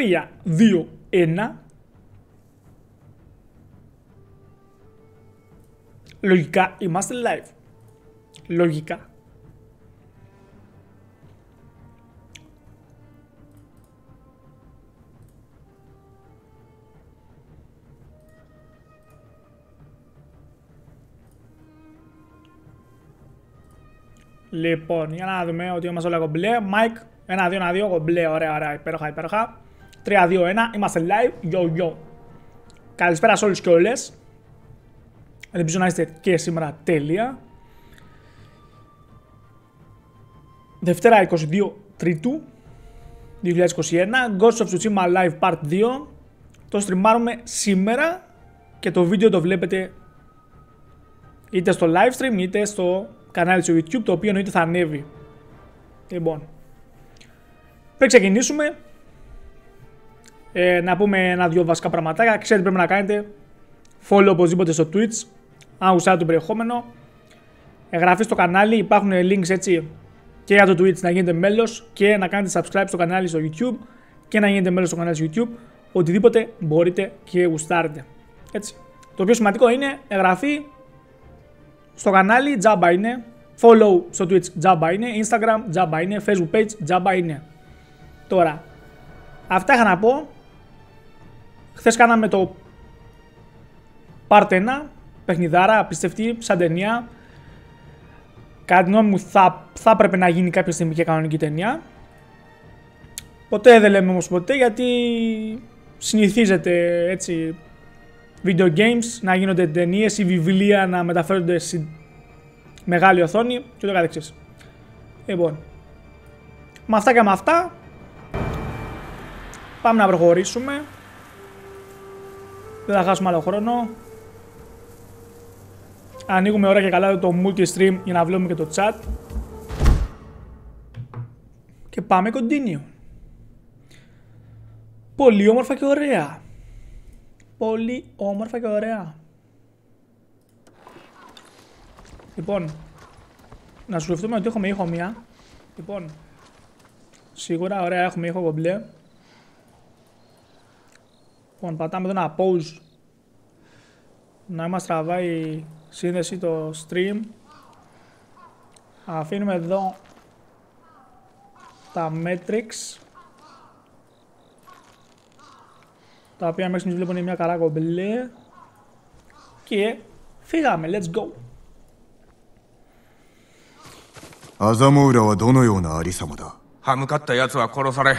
3, 2, 1. Λογικά είμαστε live. Λογικά. Λοιπόν, για να δούμε ότι είμαστε όλα κομπλέ. Mike, 1-2-1-2, κομπλέ, ωραία, ωραία, υπέροχα, υπέροχα. 3-2-1, είμαστε live, yo yo. Καλησπέρα σε όλους και όλες. Ελπίζω να είστε και σήμερα τέλεια. Δευτέρα 22 Τρίτου 2021, Ghost of Tsushima Live Part 2. Το στριμάρουμε σήμερα και το βίντεο το βλέπετε είτε στο live stream είτε στο κανάλι στο YouTube το οποίο εννοείται θα ανέβει. Λοιπόν, πριν ξεκινήσουμε, ε, να πούμε ένα-δυο βασικά πραγματάκια. Ξέρετε πρέπει να κάνετε follow οπωσδήποτε στο Twitch, αν γουστάρετε το περιεχόμενο. Εγγραφή στο κανάλι, υπάρχουν links έτσι και για το Twitch να γίνετε μέλος και να κάνετε subscribe στο κανάλι στο YouTube και να γίνετε μέλος στο κανάλι στο YouTube. Οτιδήποτε μπορείτε και γουστάρετε. Έτσι. Το πιο σημαντικό είναι εγγραφή στο κανάλι, τζάμπα είναι. Follow στο Twitch, τζάμπα είναι. Instagram, τζάμπα είναι. Facebook page, τζάμπα είναι. Τώρα, αυτά είχα να πω. Χθες κάναμε το Part 1, παιχνιδάρα, απίστευτη, σαν ταινία. Κατά τη γνώμη μου θα, θα έπρεπε να γίνει κάποια στιγμή και κανονική ταινία. Ποτέ δεν λέμε όμως ποτέ γιατί συνηθίζεται έτσι video games να γίνονται ταινίες ή βιβλία να μεταφέρονται σε μεγάλη οθόνη και το καθεξής. Λοιπόν, με αυτά και με αυτά πάμε να προχωρήσουμε. Δεν θα χάσουμε άλλο χρόνο. Ανοίγουμε ώρα και καλά το multi-stream για να βλέπουμε και το chat. Και πάμε continue. Πολύ όμορφα και ωραία. Πολύ όμορφα και ωραία. Λοιπόν, να σου σκεφτούμε ότι έχουμε ήχο μία. Λοιπόν, σίγουρα ωραία έχουμε ήχο κομπλέ. Λοιπόν, πατάμε εδώ ένα pause. Να μας τραβάει σύνδεση το stream. Αφήνουμε εδώ τα metrics. Τα οποία μέχρι στιγμής βλέπουν μια καλά κομπλέ. Και φύγαμε, let's go. アザモウラはどのようなありさまだ歯向かった奴は殺され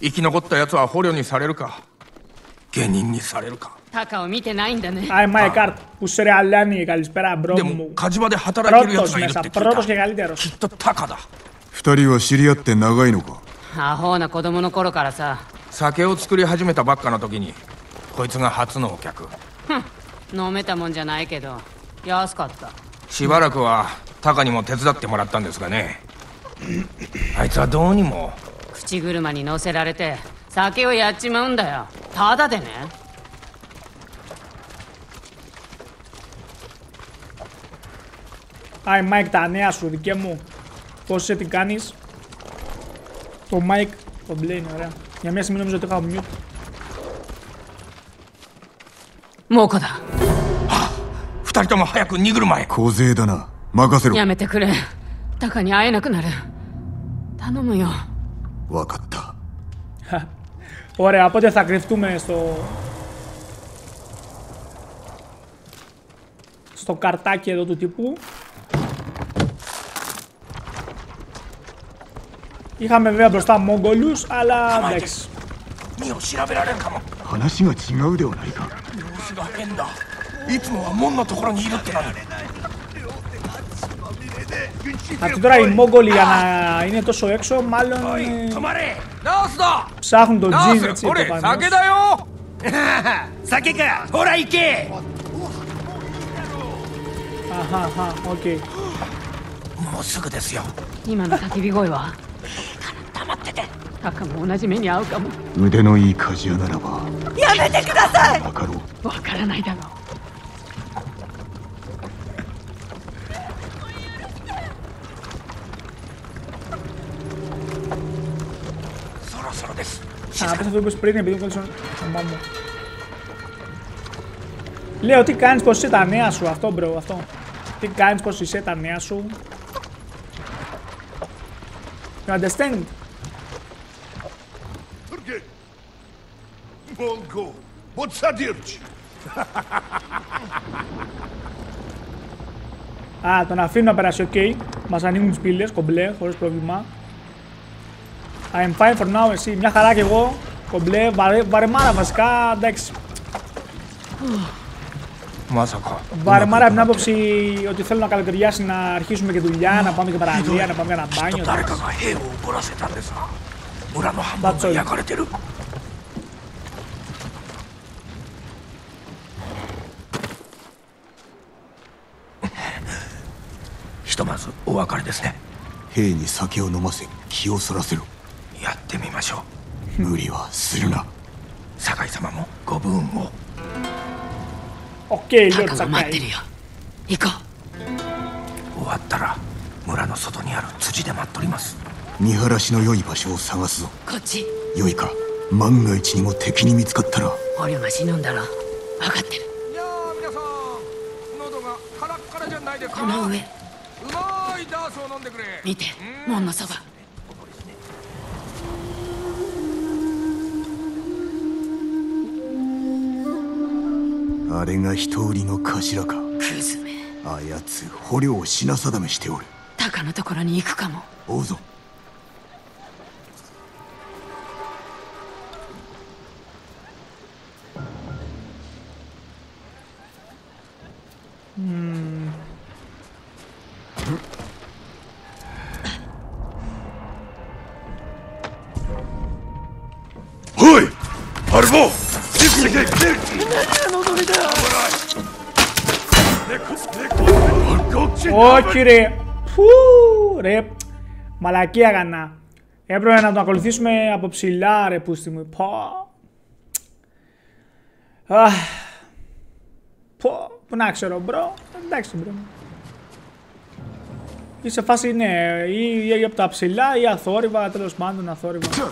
生き残った奴は捕虜にされるか 下人にされるか。タカを見てないんだね。あいまいカルトウスレアラニーカスペラブロムでも火事場で働けるやつがいるって聞いきっとタカだ二人は知り合って長いのかアホな子供の頃からさ酒を作り始めたばっかの時にこいつが初のお客飲めたもんじゃないけど安かったしばらくはタカにも手伝ってもらったんですがねあいつはどうにも口車に乗せられて酒をやっちまうんだよただでね Άι Μάικ, τα νέα σου, δικέ μου. Πώς είσαι, τι κάνεις. Το Μάικ, το μπλε είναι ωραία. Για μια στιγμή νόμιζα ότι είχα mute. 猛虎だ二人とも早く逃ぐる前小勢だな任せろやめてくれタカに会えなくなる頼むよ分かった Ωραία, οπότε θα κρυφτούμε στο... Στο καρτάκι εδώ του τύπου. Είχαμε βέβαια μπροστά Μόγκολους, αλλά εντάξει. 身を調べられるかも話が違うではないか様子が変だいつもは門のところにいるってのに Αυτοί τώρα οι Μόγκολοι για να είναι τόσο έξω, μάλλον ε, 止まれナースだ ψάχνουν τον ナ Τζιν ー έτσι スこれ προφανώς. 酒だよ酒かほら行け Αχα, αχα, οκ. もうすぐですよ今の叫び声は黙っててタカも同じ目に遭うかも腕のいい鍛冶屋ならばやめてください分かろうわからないだろそ Α, πες αυτό που είπες πριν επειδή μου κόλλησε το όνομά μου. Λέω τι κάνεις πως είσαι τα νέα σου αυτό μπρο αυτό. Τι κάνεις πως είσαι τα νέα σου. You understand? Turgay! Mongo! Botsadirch! Α, τον αφήνω να περάσει, οκ. Μας ανοίγουν τις πύλες, κομπλέ, χωρίς πρόβλημα. I'm fine for now, εσύ. Μια χαρά κι εγώ. Κομπλέ, βαρε, βαρεμάρα βασικά, εντάξει. まさか Βαρεμάρα από την άποψη ότι θέλω να καλοκαιριάσει να αρχίσουμε και δουλειά, να πάμε και παραλία, να πάμε για ένα μπάνιο. 誰 εντάξει. かが兵を怒らせたんですが村の半分 That's が all. 焼かれてるひとまずお別れですね兵に酒を飲ませ気をそらせろ やってみましょう。無理はするな。酒井様もご分を。OK タカが待ってるよ。行こう。終わったら村の外にある辻で待っとります。見晴らしの良い場所を探すぞ。こっち。良いか。万が一にも敵に見つかったら。俺が死ぬんだろ。分かってる。いや皆さん。喉がカラッカラじゃないでか。この上。うまいダースを飲んでくれ。見て。門のそば。あれが人売りの頭か。クズめ。あやつ捕虜を品定めしておる。タカのところに行くかも。追うぞ Όχι ρε. Φου, ρε. Μαλακία έκανα. Έπρεπε να τον ακολουθήσουμε από ψηλά ρε πούστη μου. Πω. Αχ. Πω. Πού να ξέρω bro. Εντάξει bro. Ή σε φάση ναι, ή, ή από τα ψηλά ή αθόρυβα, τέλος πάντων αθόρυβα.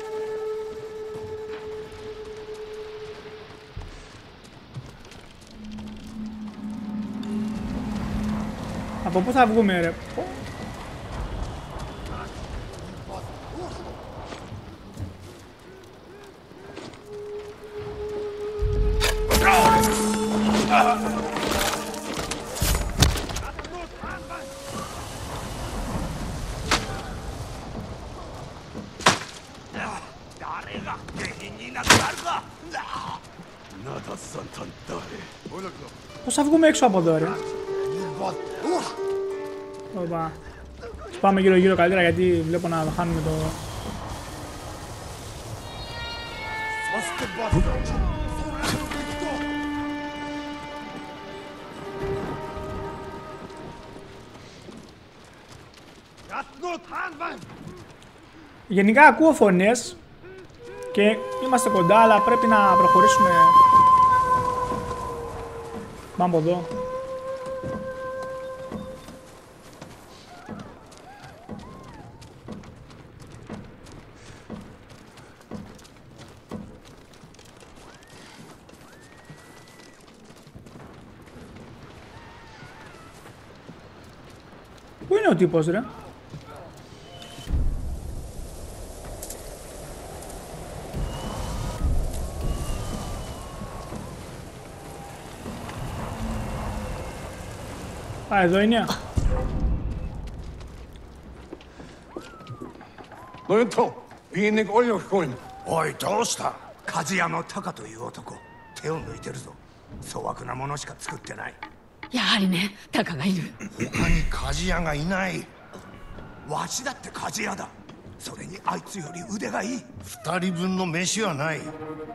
po' posav gumere. Né? Posav gumek şu abadori. Πάμε γύρω γύρω καλύτερα γιατί βλέπω να χάνουμε το... Ratnot hanvan. Γενικά ακούω φωνές και είμαστε κοντά αλλά πρέπει να προχωρήσουμε. Πάμε από εδώ. τύπος ρε? Α, εδώ είναι. ノヨントン、ビエネゴリオヒコイン。おいどうした鍛冶屋のタカという男手を抜いてるぞ粗悪なものしか作ってない やはりねタカがいる。他に鍛冶屋がいない。わしだって鍛冶屋だ。それにあいつより腕がいい。二人分の飯はない。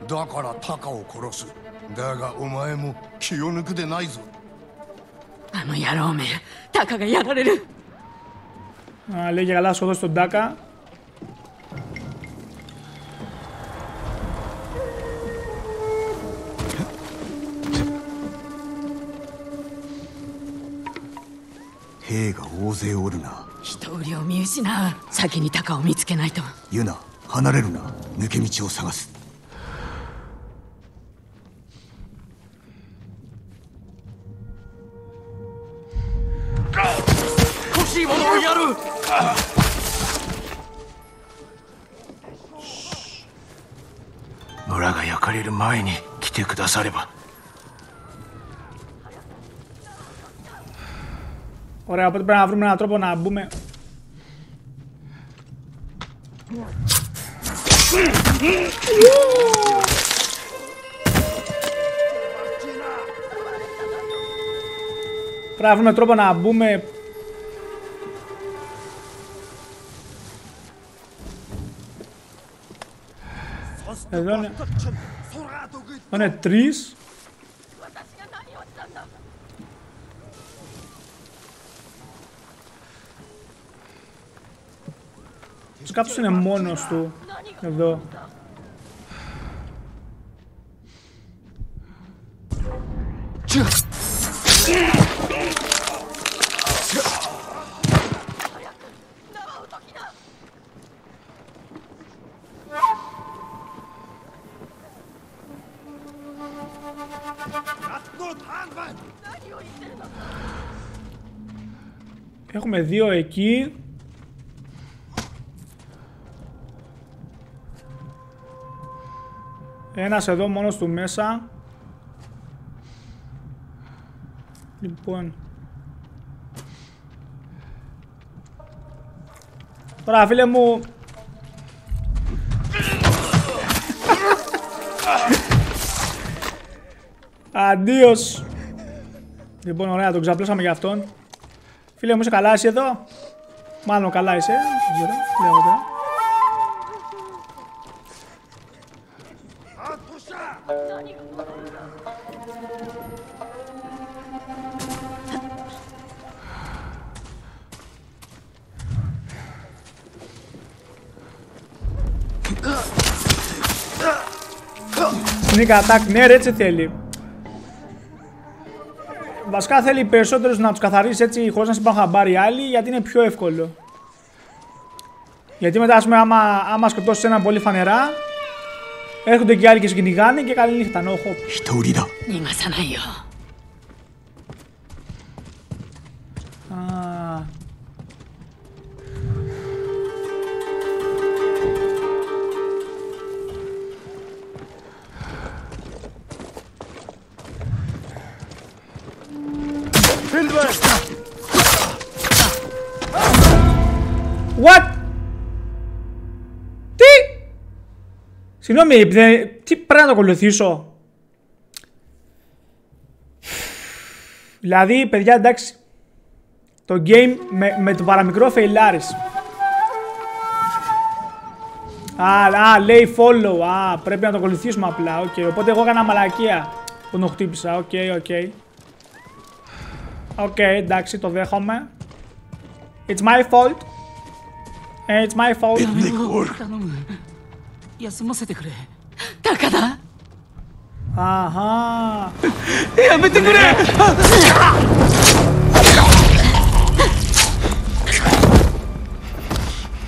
だからタカを殺す。だがお前も気を抜くでないぞ。あの野郎めタカがやられる。Ah, le llega el lazo de esto Daka 売りを見失う先にタカを見つけないとユナ離れるな抜け道を探す欲しいものをやる村が焼かれる前に来てくだされば Ωραία, οπότε πρέπει να βρούμε έναν τρόπο να μπούμε. Πρέπει να βρούμε τρόπο να μπούμε Εδώ είναι, εδώ είναι τρεις. Ο κάτω είναι μόνος του. Εδώ. Δύο εκεί. Ένας εδώ μόνος του μέσα. Λοιπόν. Τώρα φίλε μου. Αντίος. Λοιπόν, ωραία, τον ξαπλώσαμε για αυτόν. Φίλε μου, είσαι καλά εσύ εδώ; Μάλλον καλά είσαι. Δεν ξέρω, λέω τώρα. Sneak attack, ναι ρε έτσι θέλει. Βασικά θέλει περισσότερους να τους καθαρίσει έτσι χωρίς να σε πάνε χαμπάρι οι άλλοι γιατί είναι πιο εύκολο. Γιατί μετά ας πούμε άμα, άμα σκοτώσεις έναν πολύ φανερά έρχονται και οι άλλοι και σε κυνηγάνε και καλή νύχτα, no Συγγνώμη, δεν- τι πρέπει να το ακολουθήσω; Δηλαδή, παιδιά, εντάξει. Το game με, με το παραμικρό φεϊλάρεις. Α, α, λέει follow. Α, πρέπει να το ακολουθήσουμε απλά. Οκ, οπότε εγώ έκανα μαλακία που τον χτύπησα. Ok, ok. Ok, εντάξει, το δέχομαι. It's my fault. Ε, It's my fault. 休ませてくれ。高田？はあやめてくれ！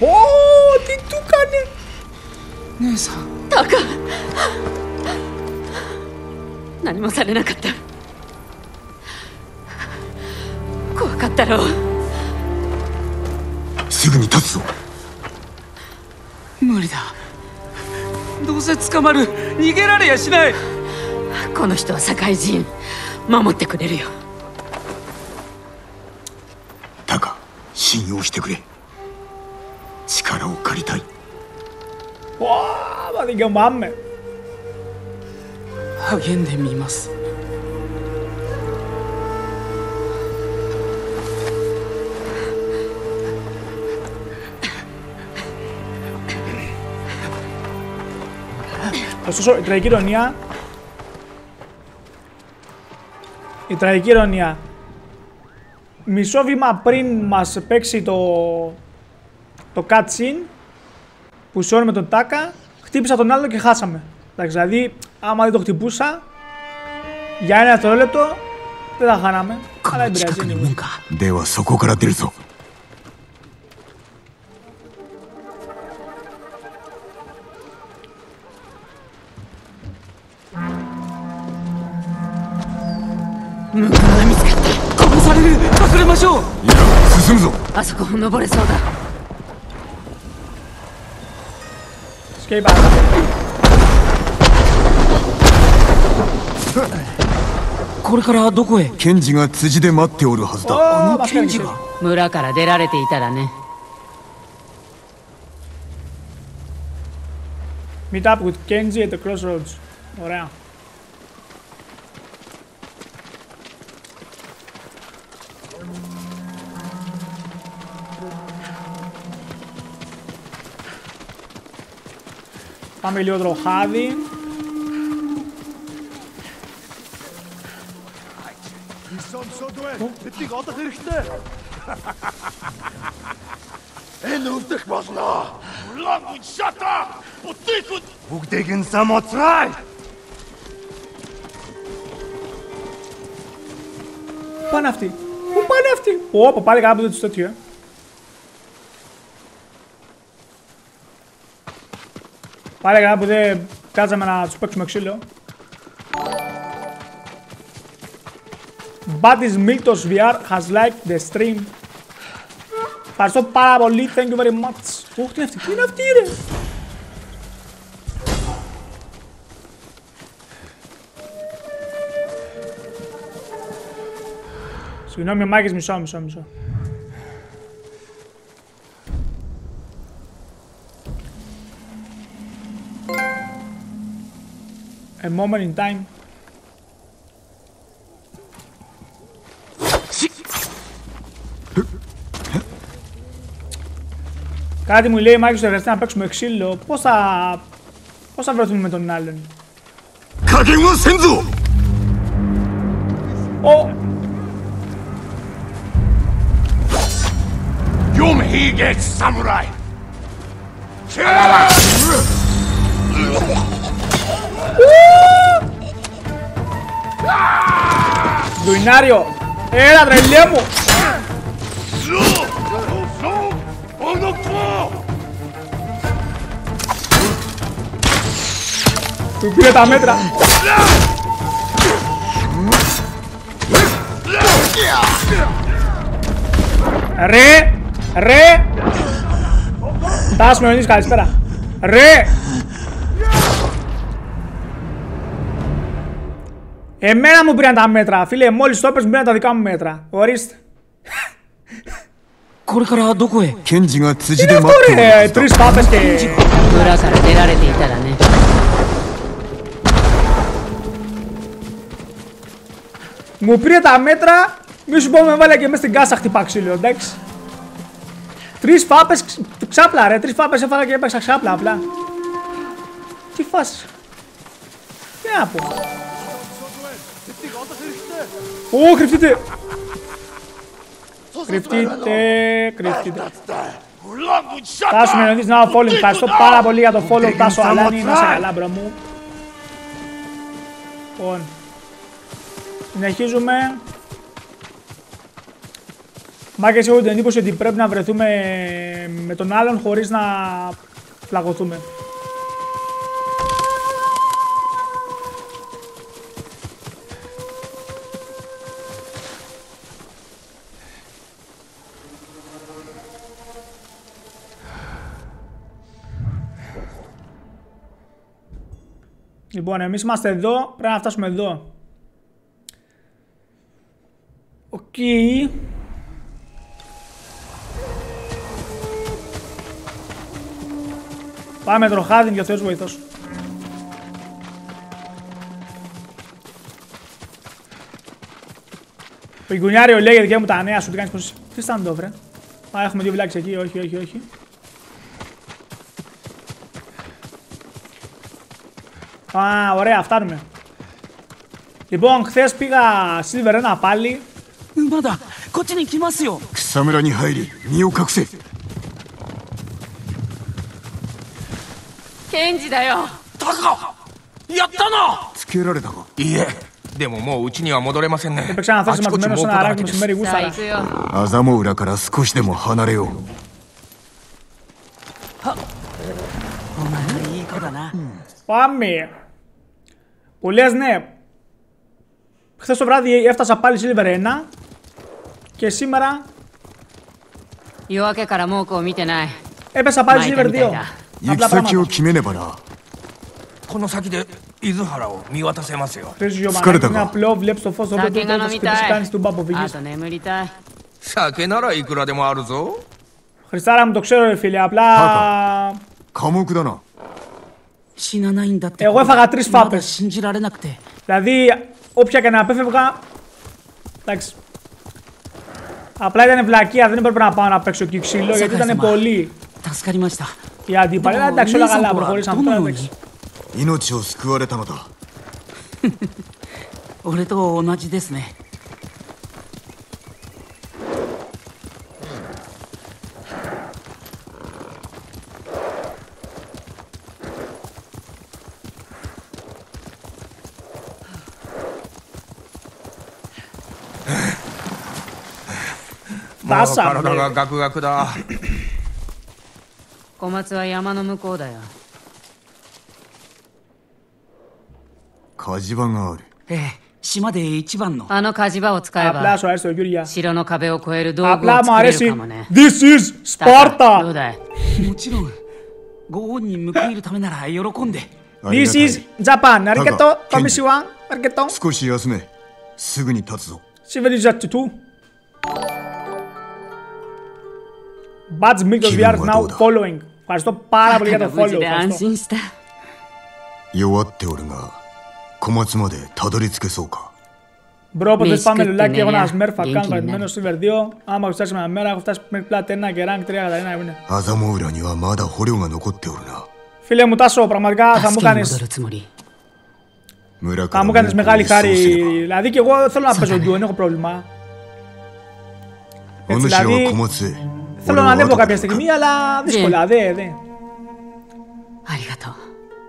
おおティトカネ姉さん。タカ何もされなかった。怖かったろう。すぐに立つぞ。無理だ。どうせ捕まる。逃げられやしない。この人は社会人。守ってくれるよ。タカ信用してくれ。力を借りたい。わあまで頑張んね励んでみます。Ωστόσο, η τραγική ηρωνία. Η τραγική ηρωνία. Μισό βήμα πριν μας παίξει το, το cutscene που σώνει με τον Τάκα, χτύπησα τον άλλο και χάσαμε. Εντάξει, δηλαδή, άμα δεν το χτυπούσα, για ένα δευτερόλεπτο δεν θα χάναμε. Αλλά δεν πειράζει. 近くに anyway. 門かではそこから出るぞ 殺される隠れましょういや進むぞあそこ登れそうだ Σκέι παρακάτω. これからどこへ検事が辻で待っておるはずだ Ω, μας κάνει検事 και- が村から出られていたらね Meet up with Kenji at the crossroads. Ωραία. Πάμε λίγο τροχάδι. Энэ өвдөх болно. Language shut up! Бутикут! Бүгдийг нь самоцрай. Πού πάνε αυτοί. Πού πάνε αυτοί. Ω, πάλι κάποτε τους τέτοιο, ε. Πάλι καλά που δεν κάτσαμε να τους παίξουμε ξύλο. Buddy's Miltos VR has liked the stream. Ευχαριστώ πάρα πολύ. Thank you very much. Ωχ, τι είναι αυτή; Τι είναι αυτή, ρε; Συγγνώμη, ο Μάκης, μισό, μισό, μισό. moment in time. Κάτι μου λέει Μάκη εργαστή να παίξουμε ξύλο. Πώς θα... Πώς θα βρεθούμε με τον άλλον; Ο... Yum, he gets samurai. Luinario, era Drelemo. Tu pirata metra. Re, re. Das me venís, espera. Re. Εμένα μου πήραν τα μέτρα, φίλε. Μόλις το έπεσε, μου πήραν τα δικά μου μέτρα. Ορίστε. Τι είναι αυτό ρε, ε, τρεις πάπες και... Μου πήρε τα μέτρα, μη σου πω με βάλε και μέσα στην κάσα χτυπά ξύλιο, εντάξει. Τρεις πάπες, ξάπλα ρε, Τρεις φάπε έφαλα και έπαιξα ξάπλα απλά. Τι φάση. Τι να πω. Ω, κρυφτείτε. Κρυφτείτε, κρυφτείτε. Language shut Τάσο με up! να δεις να follow. Ευχαριστώ πάρα πολύ για το follow Τάσο Αλάνη. Να σε καλά μπρο μου. Λοιπόν. Συνεχίζουμε. Μάκες έχω την εντύπωση ότι πρέπει να βρεθούμε με τον άλλον χωρίς να φλαγωθούμε. Λοιπόν, εμείς είμαστε εδώ, πρέπει να φτάσουμε εδώ. Οκ. Πάμε τροχάδιν για Θεός βοηθός. Πιγκουνιάριο λέει γεια μου τα νέα σου, τι κάνεις πως... Τι stand off, ρε. Α, έχουμε δύο βλάκες εκεί, όχι, όχι, όχι. Α, ωραία, φτάνουμε. Λοιπόν, χθε πήγα Silver 1 πάλι. 馬だこっちに来ますよ草むらに入り身を隠せケンジだよタカやったなつけられたかいいえでももううちには戻れませんね Έπαιξα έναあ θέσμα ちこち μαζεμένο 猛 σε 虎 ένα だら ράκι けです μεσημέρι さあ γούσταρα. 行くよアザモ浦から少しでも離れようお前いい子だな、 Πάμε. Που λες ναι. Χθε το βράδυ έφτασα πάλι Silver 1 και σήμερα 夜明けから猛虎を見てない έπεσα πάλι 巻い Silver たみたい 2. だ 行 Απλά き先を πράγματα. 決めねばなこの先で伊豆原を見渡せますよ Χρήση Σκάρε Γιωμανάκη τα είναι γα. απλό, βλέπεις το φως το οποίο 酒 του が το 飲み σπίτι た κάνεις い του μπαμποあ βγεις. と眠りたい酒ならいくらでもあるぞ Χριστάρα μου το ξέρω ρε φίλε, απλά... 寡黙だな 死なないんだって Εγώ έφαγα τρεις まだ φάπες. 信じられなくて Δηλαδή, όποια και να απέφευγα. Εντάξει. Απλά ήταν βλακεία, δεν έπρεπε να πάω να παίξω εκεί ξύλο γιατί ήταν Σάκασα, μα. πολύ助かりました οι αντίπαλοι. Αλλά εντάξει, όλα καλά, προχωρήσαμε τώρα. Εντάξει. 命を救われたのだ俺と同じですね バサ体がガクガクだ。小松は山の向こうだよ。火事場がある。ええ島で一番の。あの火事場を使えば城の壁を越える道具を作れるかもね。This is Sparta! どうだい？もちろんご恩に報いるためなら喜んで。This is Japan. ありがとう神シワン？ありがとう少し休め。すぐに立つぞ。シベリジャット2 Badge Milk Κύριε VR μου, now εδώ. following. Ευχαριστώ πάρα πολύ για το 無 follow. 事で安 Ευχαριστώ. 心した 弱っておるが小松までたどり着けそうか Μπρο, όποτε Μη πάμε σκέφτεται, λουλάκι, έχω ναι, ένα ναι. Smurf account Γενική, παρατημένο ναι. Silver 2. Άμα έχω φτάσει με ένα μέρα, έχω φτάσει μέχρι πλάτη 1 και rank 3 κατά ένα είναι. アザモ浦にはまだ捕虜が残っておるな Φίλε μου, Τάσο, πραγματικά θα μου 助けに κάνει. 戻るつもり村か Θα ら μου κάνει 猛虎を μεγάλη 一掃 χάρη. せねば Δηλαδή και εγώ θέλω να παίζω Σαν duo, δεν έχω πρόβλημα. お Έτσι, 主は δηλαδή 小松へ Θέλω να ανέβω κάποια στιγμή, αλλά δύσκολα. Ναι. Δε, δε.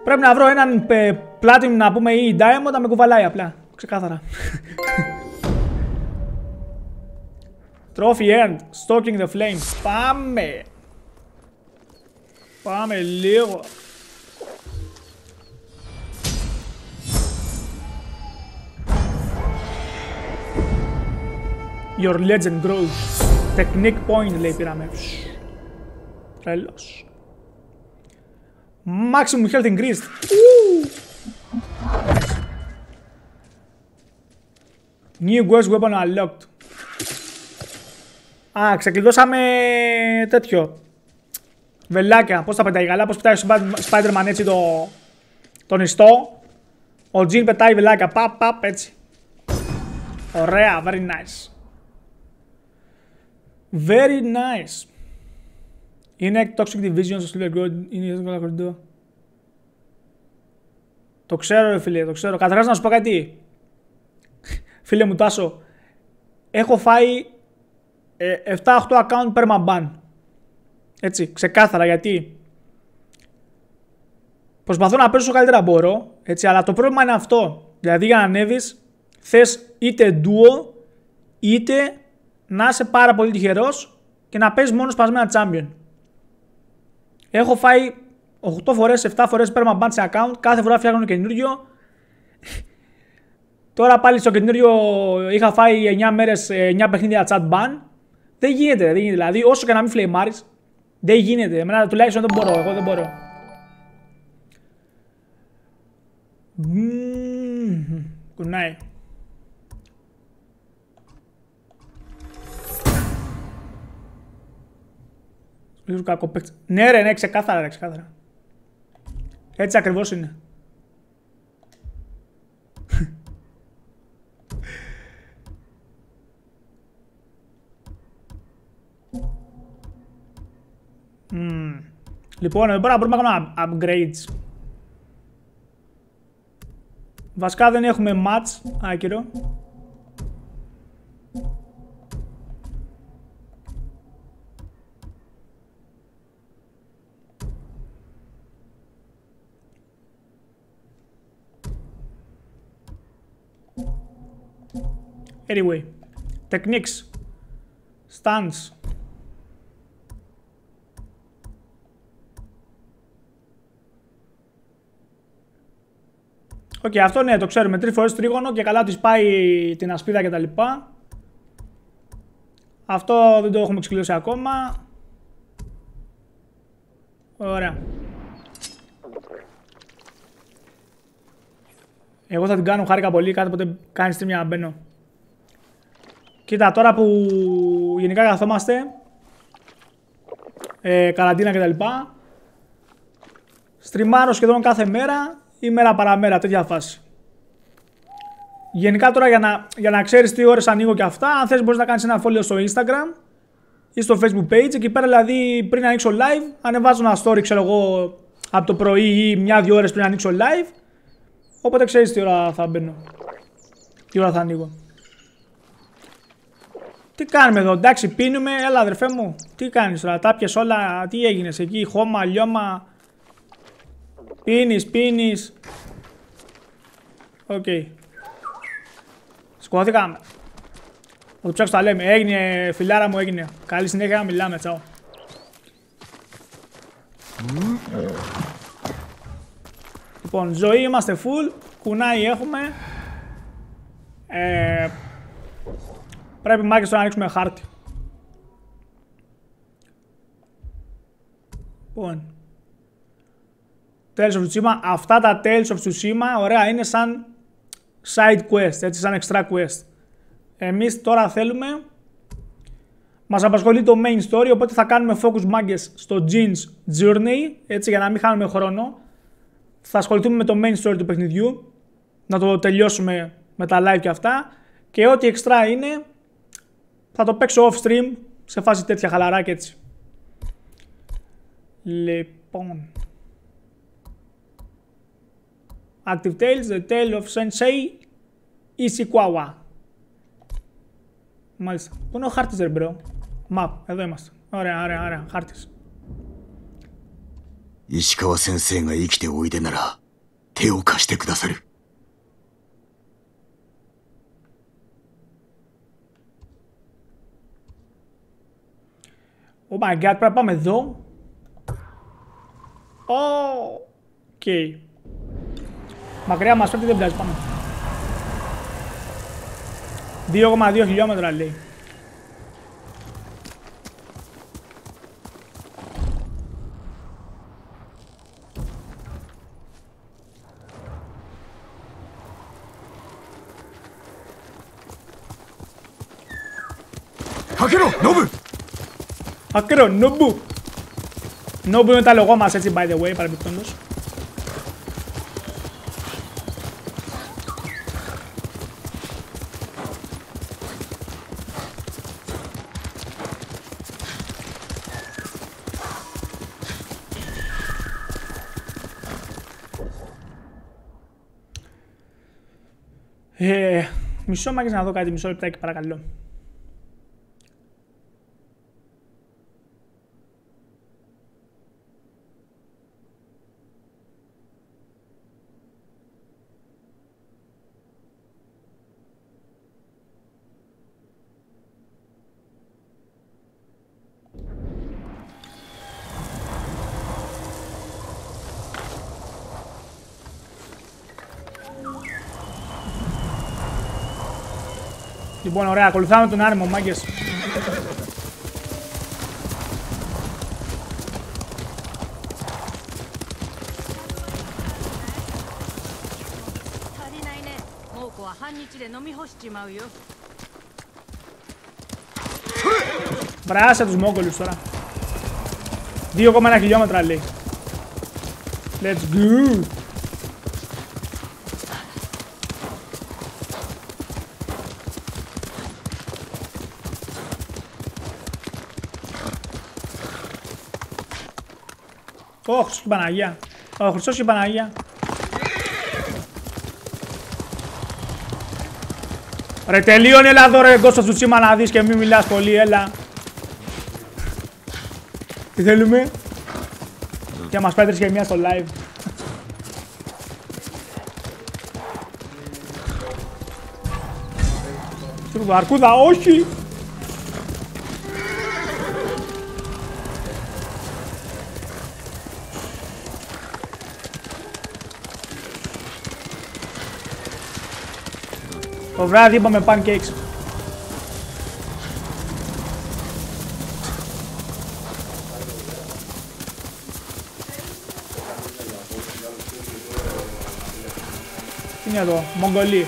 Πρέπει να βρω έναν ε, platinum να πούμε ή diamond να με κουβαλάει απλά. Ξεκάθαρα. Trophy earned. Stalking the flame. Πάμε. Πάμε λίγο. Your legend grows. Technique point λέει πήραμε. Τρελός. Maximum health increased. New Ghost Weapon unlocked. Α, ξεκλειδώσαμε τέτοιο. Βελάκια. Πώς τα πετάει καλά, πώς πετάει ο Spider- Spider-Man έτσι το, τον ιστό. Ο Τζιν πετάει βελάκια. Παπ, παπ, έτσι. Ωραία, very nice. Very nice. Είναι Toxic Division στο Silver Gold. Είναι δύσκολο κορυντό. Το ξέρω, ρε φίλε, το ξέρω. Καταρχάς να σου πω κάτι. φίλε μου, Τάσο. Έχω φάει ε, 7-8 account permaban. Έτσι, ξεκάθαρα γιατί. Προσπαθώ να παίζω όσο καλύτερα μπορώ, έτσι, αλλά το πρόβλημα είναι αυτό. Δηλαδή για να ανέβεις, θες είτε duo, είτε να είσαι πάρα πολύ τυχερός και να παίζεις μόνο σπασμένα champion. Έχω φάει 8 φορές, 7 φορές permaban σε account, κάθε φορά φτιάχνω καινούριο. Τώρα πάλι στο καινούριο είχα φάει 9 μέρες, 9 παιχνίδια chat ban. Δεν γίνεται, δεν γίνεται. Δηλαδή, όσο και να μην φλεϊμάρεις, δεν γίνεται. Εμένα τουλάχιστον δεν μπορώ, εγώ δεν μπορώ. Μμμ, Κουνάει. Λίγο κακό παίκτη. Ναι ρε, ναι, ξεκάθαρα ρε, ξεκάθαρα. Έτσι ακριβώς είναι. Μμμ. Λοιπόν, εδώ πέρα μπορούμε να κάνουμε upgrades. Βασικά δεν έχουμε match, άκυρο. Anyway, techniques, stance. OK, okay, αυτό ναι, το ξέρουμε. Τρεις φορές τρίγωνο και καλά της πάει την ασπίδα κτλ. Αυτό δεν το έχουμε ξεκλειδώσει ακόμα. Ωραία. Εγώ θα την κάνω χάρηκα πολύ, κάθε ποτέ κάνει stream να μπαίνω. Κοίτα, τώρα που γενικά καθόμαστε, ε, καραντίνα κτλ. Στριμάρω σχεδόν κάθε μέρα ή μέρα παραμέρα, τέτοια φάση. Γενικά τώρα για να, για να ξέρεις τι ώρες ανοίγω και αυτά, αν θες μπορείς να κάνεις ένα follow στο Instagram ή στο Facebook page. Εκεί πέρα δηλαδή πριν ανοίξω live, ανεβάζω ένα story ξέρω εγώ από το πρωί ή μια-δυο ώρες πριν ανοίξω live. Οπότε ξέρεις τι ώρα θα μπαίνω. Τι ώρα θα ανοίγω. Τι κάνουμε εδώ, εντάξει πίνουμε, έλα αδερφέ μου. Τι κάνεις τώρα, τα 'πιες όλα, τι έγινες εκεί, χώμα, λιώμα. Πίνεις, πίνεις. OK. Okay. Σκοτωθήκαμε. Θα το ψάξω τα λέμε. Έγινε, φιλάρα μου έγινε. Καλή συνέχεια, μιλάμε, τσάω. Λοιπόν, ζωή είμαστε full. Κουνάι έχουμε. Ε, πρέπει μάκες να ανοίξουμε χάρτη. Λοιπόν. Tales of Tsushima. Αυτά τα Tales of Tsushima, ωραία, είναι σαν side quest, έτσι, σαν extra quest. Εμείς τώρα θέλουμε, μας απασχολεί το main story, οπότε θα κάνουμε focus μάγκες στο Jeans Journey, έτσι, για να μην χάνουμε χρόνο. Θα ασχοληθούμε με το main story του παιχνιδιού, να το τελειώσουμε με τα live και αυτά. Και ό,τι extra είναι, θα το παίξω off stream, σε φάση τέτοια χαλαρά και έτσι. Λοιπόν... Active Tales, The Tale of Sensei Ishikawa. Μάλιστα. Πού είναι ο χάρτης ρε μπρο. Map. Εδώ είμαστε. Ωραία, ωραία, ωραία. Χάρτης. 石川先生が生きておいでなら手を貸してくださる Oh my god, πρέπει να πάμε εδώ. OK. Okay. Μακριά μας φέρνει δεν πειράζει, πάμε. 2,2 χιλιόμετρα λέει. Χακέρο, Νόμπου! Νόμπου είναι τα λογό μας έτσι, by the way, παρεμπιπτόντως. Ε, μισό μάγκες να δω κάτι, μισό λεπτάκι παρακαλώ. Λοιπόν, ωραία, ακολουθάμε τον άρμο, μάγκες. Βράσε τους μόγκολους τώρα. 2,1 χιλιόμετρα λέει. Let's go. Ω, Χριστός και Παναγία. Ω, Χριστός και Παναγία. Ρε τελείωνε έλα εδώ ρε Ghost of Tsushima να δεις και μην μιλάς πολύ, έλα. Τι θέλουμε; Και μας πέτρεις και μία στο live. Αρκούδα, όχι! Βράδυ είπαμε pancakes. Τι είναι εδώ, Μογγολή.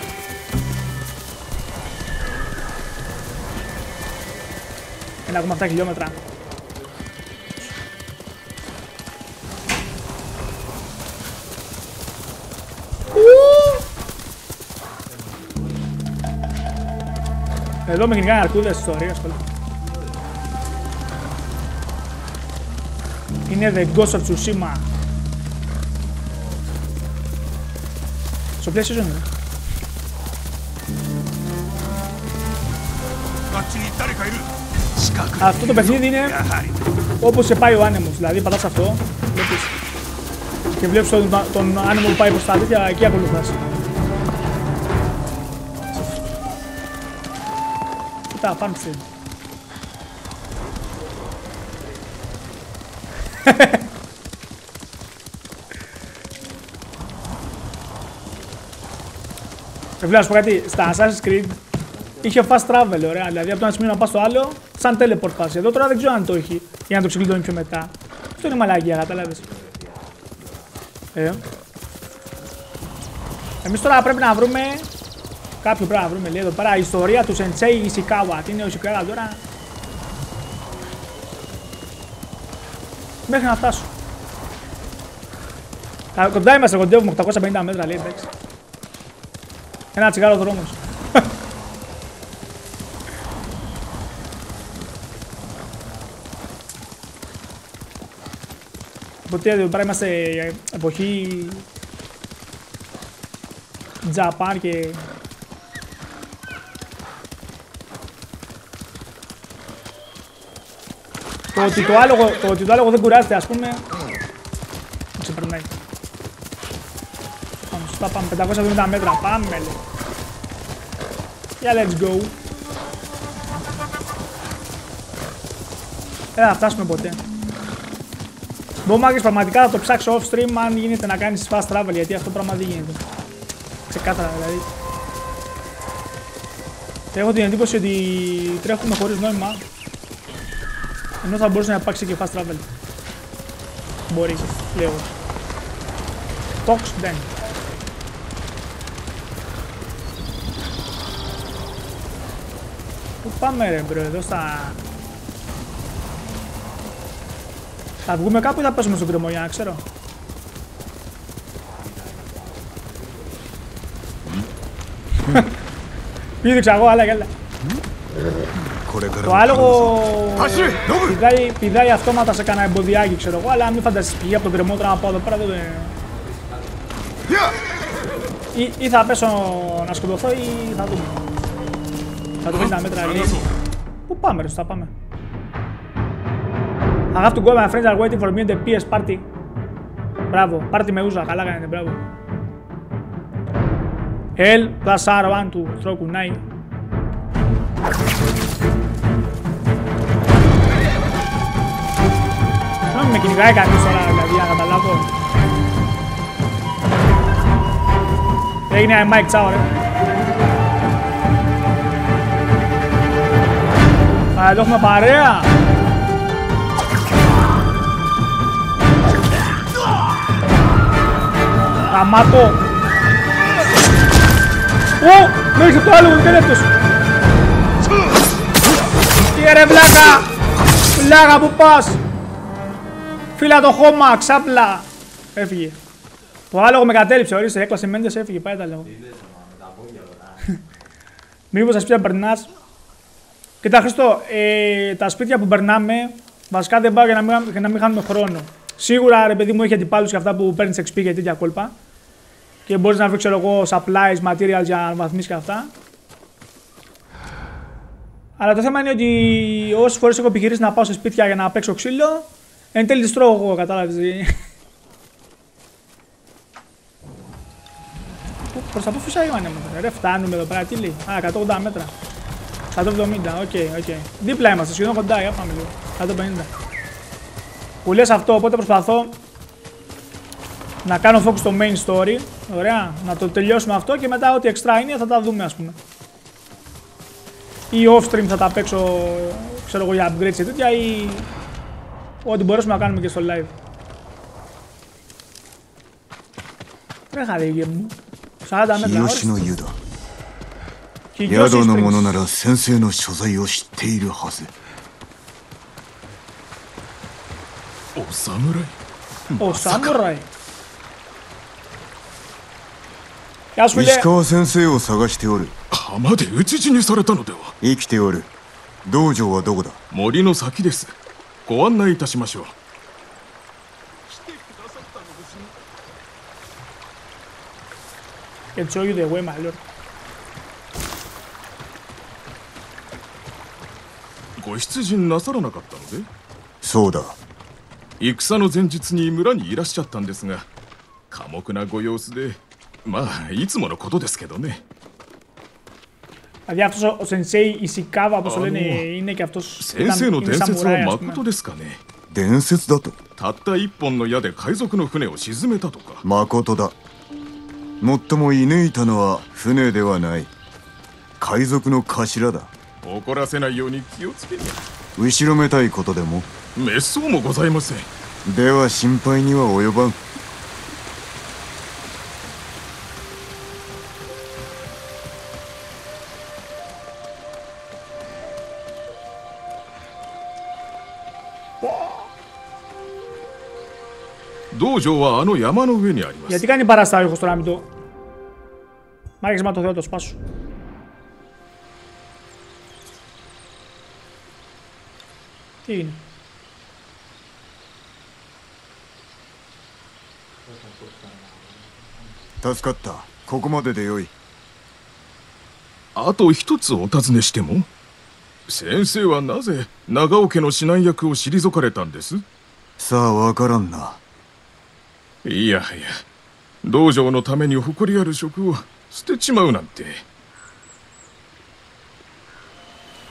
Ένα ακόμα 7 χιλιόμετρα. Εδώ με γενικά αρκούδες τώρα, ασχολή. Είναι The Ghost of Tsushima. Στο πλαίσιο ζώνη. Ε. Αυτό το παιχνίδι είναι όπως σε πάει ο άνεμος, δηλαδή πατάς αυτό βλέπεις, και βλέπεις τον, τον άνεμο που πάει προς τα τέτοια και εκεί ακολουθάς. Κοίτα, πάνω στην. Βέβαια, να σου πω κάτι, στα Assassin's Creed είχε fast travel, ωραία. Δηλαδή από το ένα σημείο να πας στο άλλο, σαν teleport πας. Εδώ τώρα δεν ξέρω αν το έχει για να το ξεκλειδώνει πιο μετά. Αυτό είναι μαλακία, κατάλαβε. Ε. Εμείς τώρα πρέπει να βρούμε. Κάποιο πρέπει να βρούμε λέει εδώ πέρα. Ιστορία του Sensei Ishikawa. Τι είναι ο Ishikawa τώρα; Μέχρι να φτάσω. Α, Κοντά είμαστε, κοντεύουμε 850 μέτρα λέει εντάξει. Ένα τσιγάρο δρόμος. Οπότε εδώ πέρα είμαστε εποχή Τζαπάν και το ότι το άλογο, το ότι το άλογο δεν κουράζεται ας πούμε ξεπερνάει. Πάμε, σωστά πάμε, 570 μέτρα, πάμε λέει. Για let's go. Δεν θα φτάσουμε ποτέ. Μπομάκες πραγματικά θα το ψάξω off stream αν γίνεται να κάνεις fast travel γιατί αυτό πράγμα δεν γίνεται. Ξεκάθαρα δηλαδή. Έχω την εντύπωση ότι τρέχουμε χωρίς νόημα ενώ θα μπορούσε να υπάρξει και fast travel. Μπορεί, λέω. Tox δεν. Πού πάμε ρε bro, εδώ στα... Θα βγούμε κάπου ή θα πέσουμε στον γκρεμό για να ξέρω; Πήδηξα εγώ, αλλά γέλα. Το άλογο πηδάει, πηδάει αυτόματα σε κανένα εμποδιάκι, ξέρω εγώ, αλλά μην φανταστείς πηδήξει από τον γκρεμό τώρα να πάω εδώ πέρα, δεν... Ή, ή θα πέσω να σκοτωθώ ή θα δούμε. Θα το 50 μέτρα λέει. Πού πάμε ρε, θα πάμε. I have to go, my friends are waiting for me in the PS party. Μπράβο, πάρτι με ούζα, καλά κάνετε, μπράβο. L plus R1 του throw κουνάει. Με κυνηγάει κανείς τώρα, δηλαδή, να καταλάβω. Έγινε Mike Τσάο, ρε. Α, εδώ έχουμε παρέα. Αμάτω. Ω, μέχρι το άλλο μου τέλεπτος. Τι ρε βλάκα. Βλάκα που πας. Φίλα το χώμα, ξάπλα. Έφυγε. Το άλογο με κατέληψε, ορίστε, έκλασε μέντες, έφυγε, πάει τα λέω. Μήπως τα σπίτια περνάς. Κοίτα Χριστό, ε, τα σπίτια που περνάμε, βασικά δεν πάω για να μην, για να μην χάνουμε χρόνο. Σίγουρα ρε παιδί μου έχει αντιπάλους και αυτά που παίρνεις XP και τέτοια κόλπα. Και μπορείς να βρεις ξέρω εγώ supplies, materials για να βαθμίσει και αυτά. Αλλά το θέμα είναι ότι όσες φορές έχω επιχειρήσει να πάω σε σπίτια για να παίξω ξύλο, εν τέλει τι τρώω εγώ, κατάλαβες. Προς τα πού φυσάει ο άνεμος. Ρε, φτάνουμε εδώ πέρα, τι λέει; Α, 180 μέτρα. 170, OK, OK. Δίπλα είμαστε, σχεδόν κοντά, για πάμε λίγο. 150. Που λες αυτό, οπότε προσπαθώ να κάνω focus στο main story. Ωραία, να το τελειώσουμε αυτό και μετά ό,τι extra είναι θα τα δούμε ας πούμε. Ή off stream θα τα παίξω, ξέρω εγώ για upgrades και τέτοια ή ό,τι μπορέσουμε να κάνουμε και στο live. Δεν είχα μου. 40 μέτρα ώρες. 宿の者なら先生の所在を知っているはずお侍お侍石川先生を探しておる浜で討ち死にされたのでは生きておる道場はどこだ森の先です ご案内いたしましょう。El chollo de Wema, Lord. ご出陣なさらなかったので？そうだ。戦の前日に村にいらっしゃったんですが寡黙なご様子でまあいつものことですけどね Δηλαδή αυτός ο Sensei Ishikawa, όπως το λένε, είναι και αυτός... 先生の伝説は誠ですかね伝説だとたった一本の矢で海賊の船を沈めたとか誠だもっとも射抜いたのは船ではない海賊の頭だ怒らせないように気をつけに後ろめたいことでも滅相もございませんでは心配には及ばん Γιατί κάνει παραστάει ο τώρα με το. Μάγες μα το θεό το σπάσου. Τι είναι. Τασκάτα. ここまででよい。あと一つお尋ねしても先生はなぜ長尾家の指南役を退かれたんですさあわからんな いやはや道場のために誇りある職を捨てちまうなんて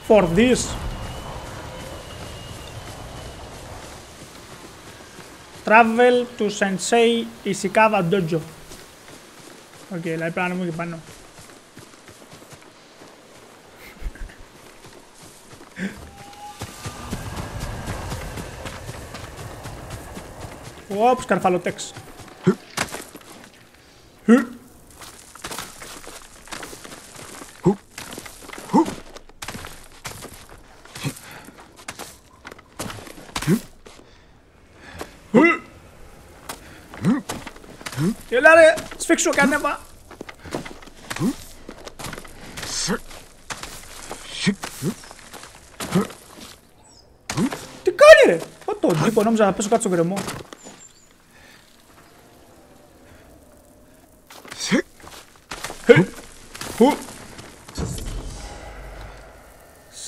For this Travel to Sensei Ishikawa Dojo Ok, la de plano muy que no πάνω Οπ, σκαρφαλοτέξ. Έλα ρε, σφίξω κανέβα. Τι κάνει ρε, ό, το τύπο νόμιζα να πέσω κάτω στο γκρεμό.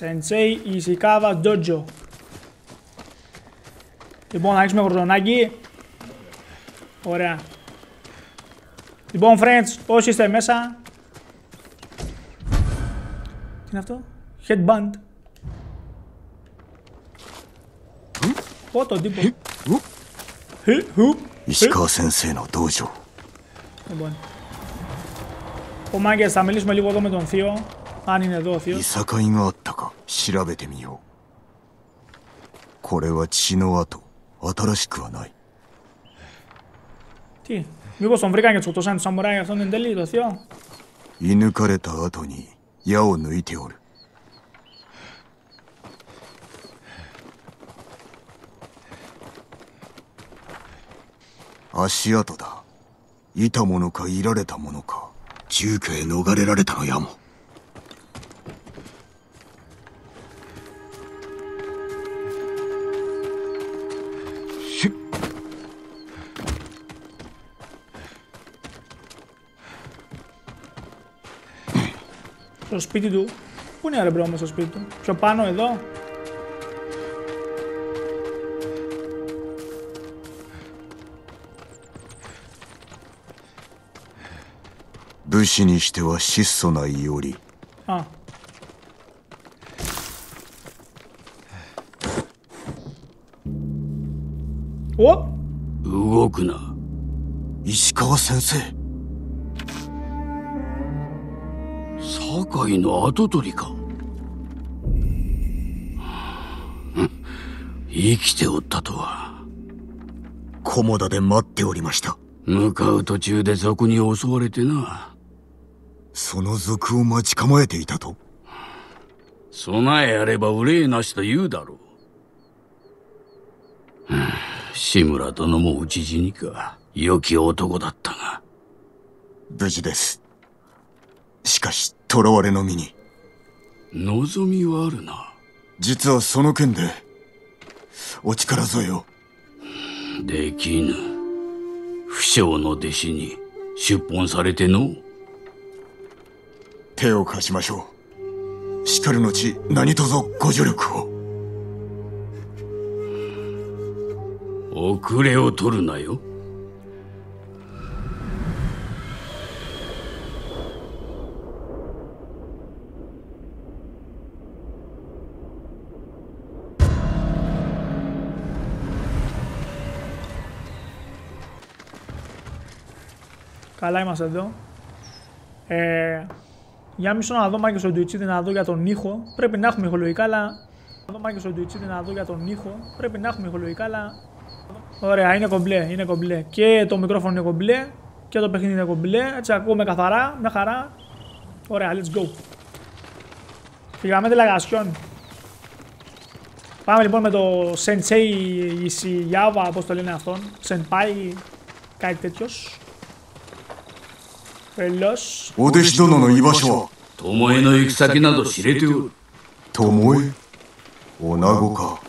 Sensei Ishikawa Dojo. Λοιπόν, θα ανοίξουμε γορζονάκι. Ωραία. Λοιπόν, friends, όσοι είστε μέσα. Τι είναι αυτό; Headband. Πω τον τύπο. Ishikawa Sensei no dojo. Λοιπόν. Ο Μάγκες, θα μιλήσουμε λίγο εδώ με τον Θείο. Αν είναι εδώ ο Θείος. 調べてみようこれは血の跡新しくはない Sí, some brigands と戦 some marines on en del かれた後に矢を抜いておる。足跡だ。いたものかいられたものか。中居へ逃れられたのやも。Στο σπίτι του. Πού είναι ρε μπρο όμως το σπίτι του. Πιο πάνω εδώ. 武士にしては質素ないおり Α. Ω! 動くな石川先生 酒井の跡取りか。生きておったとは。菰田で待っておりました。向かう途中で賊に襲われてな。その賊を待ち構えていたと。備えあれば憂いなしと言うだろう。はあ志村殿も討ち死にか。良き男だったが。無事です。しかし囚われの身に。望みはあるな。実はその件でお力添えを。できぬ。不肖の弟子に出奔されての。手を貸しましょう。しかる後何卒ご助力を。遅れを取るなよ Καλά είμαστε εδώ. Ε, για μισό να δω μάκια στο Twitch να δω για τον ήχο. Πρέπει να έχουμε ηχολογικά, αλλά. Να δω μάκια στο Twitch να δω για τον ήχο. Πρέπει να έχουμε ηχολογικά, αλλά. Ωραία, είναι κομπλέ, είναι κομπλέ. Και το μικρόφωνο είναι κομπλέ. Και το παιχνίδι είναι κομπλέ. Έτσι ακούμε καθαρά, μια χαρά. Ωραία, let's go. Φύγαμε τελαγασιόν. Πάμε λοιπόν με το Sensei Ishiyawa, πώς το λένε αυτόν. Senpai, κάτι τέτοιος. お弟子殿の居場所は？巴の行き先など知れておる。巴？女子か。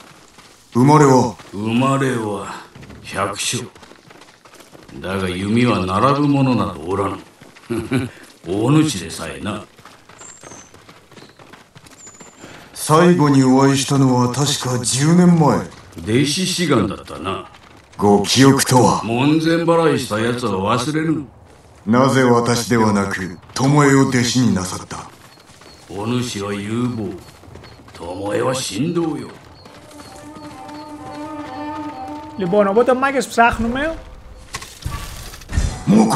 生まれは？生まれは百姓。だが弓は並ぶ者などおらぬ。大主でさえな。最後にお会いしたのは確か10年前。弟子志願だったな。ご記憶とは？門前払いしたやつは忘れぬ。なぜ私ではなく巴を弟子になさったお主は有望巴は神道よ Λοιπόν, οπότε μάγκες ψάχνουμε. もうこ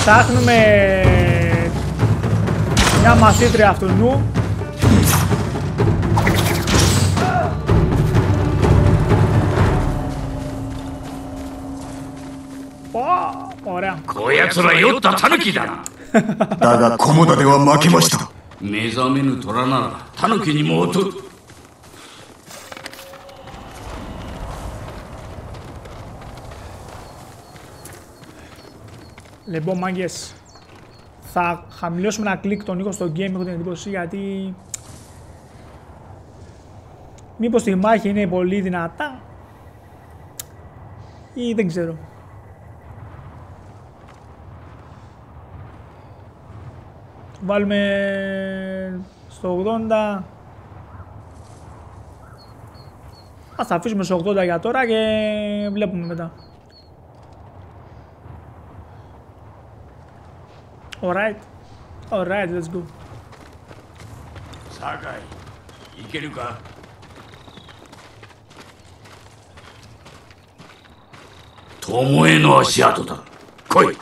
Ψάχνουμε μια μαθήτρια αυτού νου. Πω, Ωραία. こやつら酔った狸だなだが菰田では負けました目覚めぬ虎なら狸にも劣る Λοιπόν, μάγκες. Θα χαμηλώσουμε ένα κλικ τον ήχο στο game, έχω την εντύπωση, γιατί. Μήπως τη μάχη είναι πολύ δυνατά. ή δεν ξέρω. Βάλουμε στο 80. Ας τα αφήσουμε στο 80 για τώρα και βλέπουμε μετά. Alright. Alright, let's go. Sakai, いけるか巴の足跡だ。来い。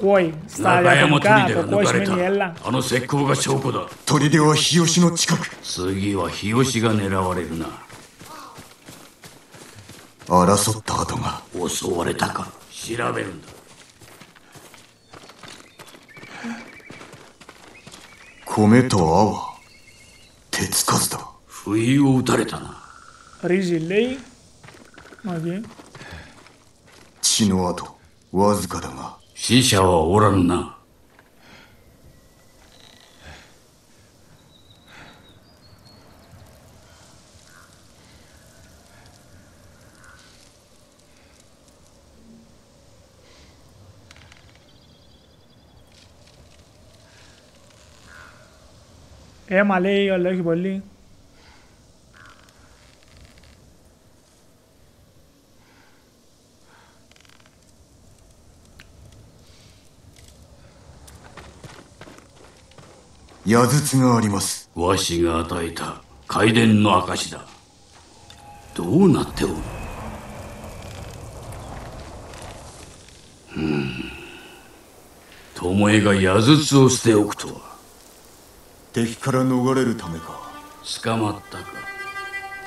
来い。中山砦が抜かれた。あの石膏が証拠だ。砦は日吉の近く。次は日吉が狙われるな。争った後が。襲われたか。調べるんだ。米と泡手つかずだ。不意を打たれたな。血の跡わずかだが。死者はおらぬな。Έμα λέει, αλλά όχι πολύ.「矢筒がありますわしが与えた海伝の証だ。どうなっておるうん。巴が矢筒を捨ておくとは。 敵から逃れるためか捕まったか。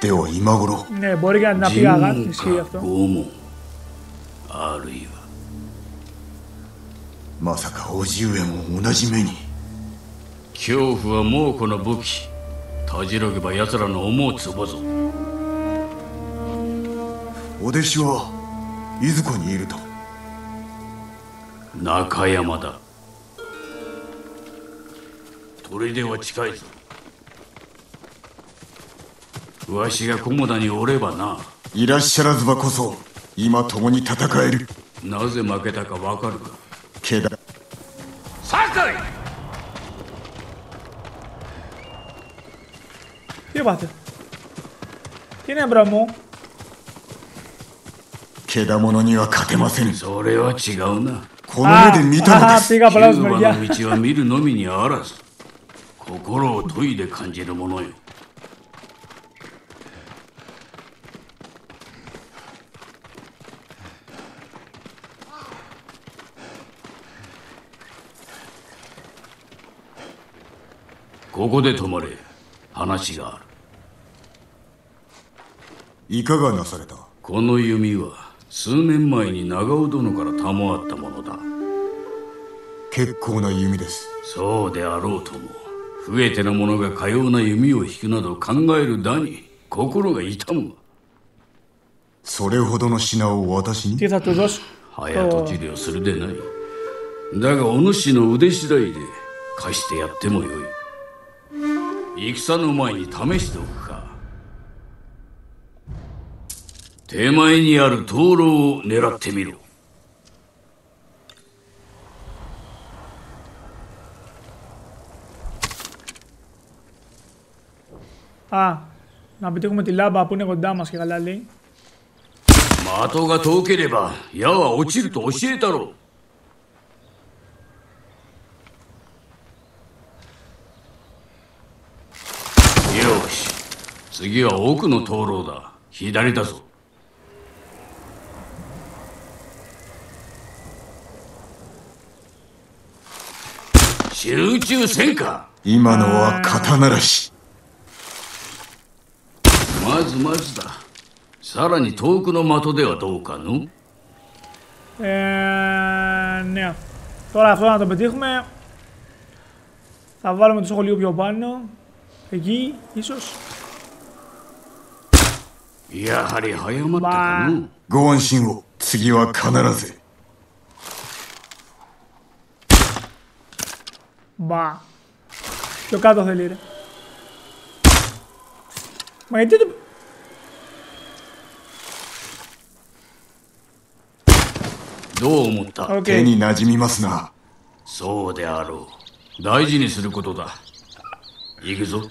では今頃 Ναι, μπορεί και να πει 尋 αγάπη, 問 ισχύει か αυτό. 拷問。あるいはまさか叔父上も同じ目に恐怖は猛虎の武器。たじろげば奴らの思うつぼぞ。お弟子はいずこにいると中山だ 砦は近いぞ。わしが菰田におればな。いらっしゃらずばこそ今共に戦える。なぜ負けたかわかるか。けだ。酒井 Que bate? Quem lembra, Amon? には勝てませんそれは違うな。この目で見たのです。キューバの道は見るのみにあらず。心を研いで感じるものよ。ここで止まれ。話がある。いかがなされた？この弓は数年前に長尾殿から賜ったものだ。結構な弓です。そうであろうとも増えての者がかような弓を引くなど考えるだに心が痛むそれほどの品を私に？早と治療するでない。だがお主の腕次第で貸してやってもよい。戦の前に試しておくか。手前にある灯籠を狙ってみろ。Α, να πετύχουμε τη λάμπα που είναι κοντά μας και καλά λέει. 的が遠ければ矢は落ちると教えたろうよし次は奥の灯籠だ左だぞ集中せんか今のは肩慣らし まずまずださらに遠くの的ではどうかの Ε, ναι. Τώρα αυτό να το πετύχουμε. Θα βάλουμε το στόχο λίγο πιο πάνω. Εκεί, ίσως. やはり早まったかのご安心を次は必ず Μπα. Πιο κάτω θέλει, ρε. Μα γιατί το... どう思った Οκ. 手に馴染みますなそうであろう大事にすることだ行くぞ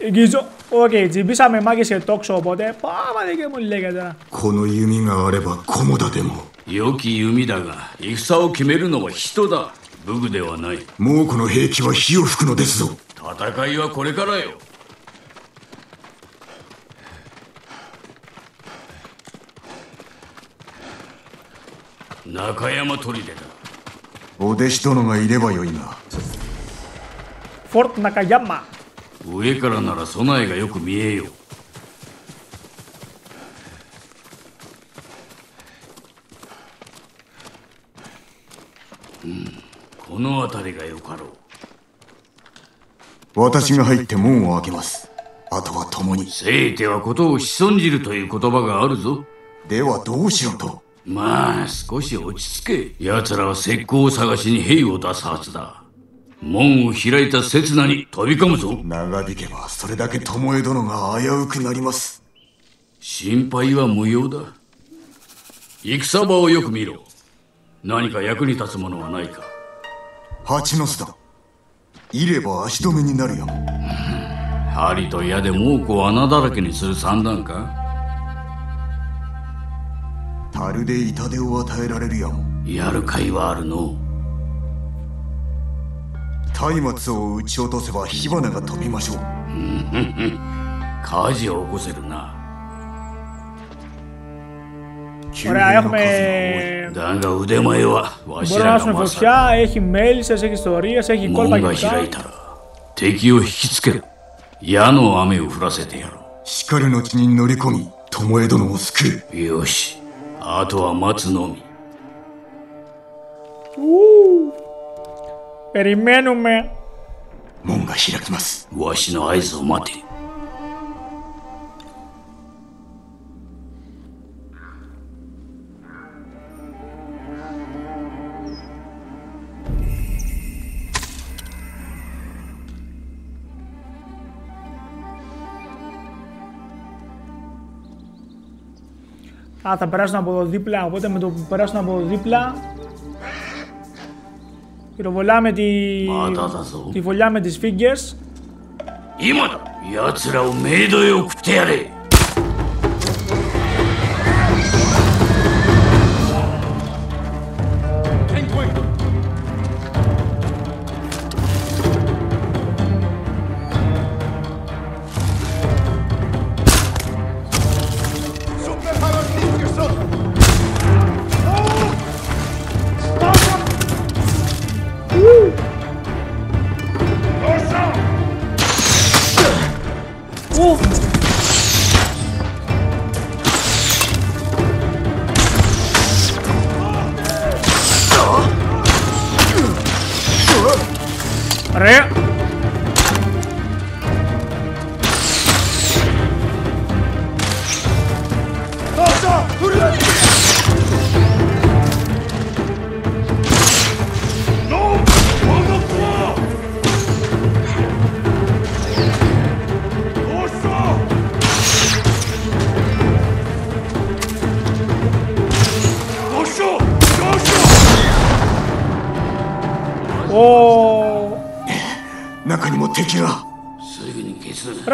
Εγγύζω. Οκ, τζιμπήσαμε μάγκες και τόξο, οπότε... Πάμε δεν και μου λέγεται τώρα. この弓があれば菰田でも良き弓だが戦を決めるのは人だ武具ではない猛虎の兵器は火を吹くのですぞ戦いはこれからよ 中山砦だ。お弟子殿がいればよいがフォルト中山。上からなら備えがよく見えよう。この辺りがよかろう。私が入って門を開けます。あとは共に。せいてはことを潜んじるという言葉があるぞ。ではどうしろと。まあ、少し落ち着け。奴らは石膏を探しに兵を出すはずだ。門を開いた刹那に飛び込むぞ。長引けばそれだけ巴殿が危うくなります心配は無用だ。戦場をよく見ろ。何か役に立つものはないか。蜂の巣だいれば足止めになるよ針と矢で猛虎を穴だらけにする算段か？樽で痛手を与えられるやもやる甲斐はあるの。松明を撃ち落とせば火花が飛びましょう火事を起こせるな。 Ωραία, έχουμε. だが腕前はわし Μπορεί να ら δώσουμε が勝る φωτιά, έχει μέλισσε, έχει ιστορίε, έχει κόλπα 門が και 開いたら敵を引きつける矢の雨を降らせてやろしかるの地に乗り込み巴殿を救ううよし あとは待つのみ Περιμένουμε. 門が開きますわしの合図を待て Α, θα περάσουν από εδώ δίπλα. Οπότε με το που περάσουν από εδώ δίπλα. Πυροβολάμε τη, Μα, τα θα δω. τη φωλιά με τις φίγκες. 今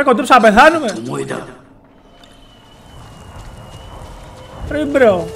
κοντρέψα να πεθάνουμε. Ρε μπρο.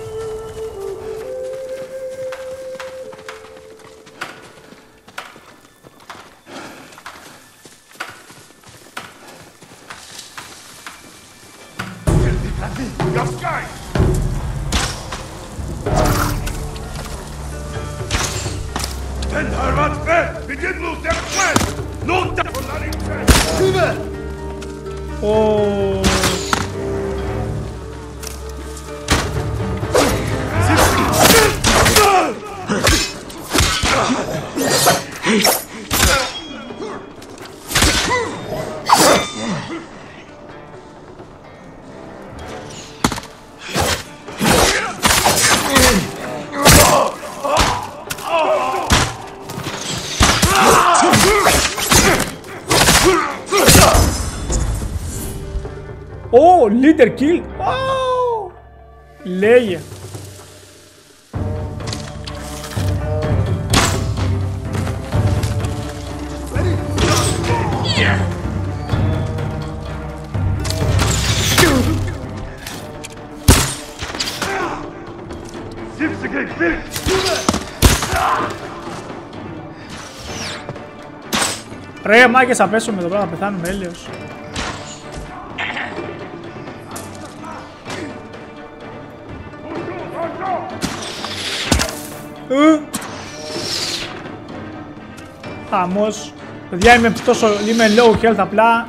Ρε μάκες θα πέσουμε εδώ πέρα, θα πεθάνουμε έλεος. Ε. Χαμός. Παιδιά είμαι τόσο, είμαι low health απλά.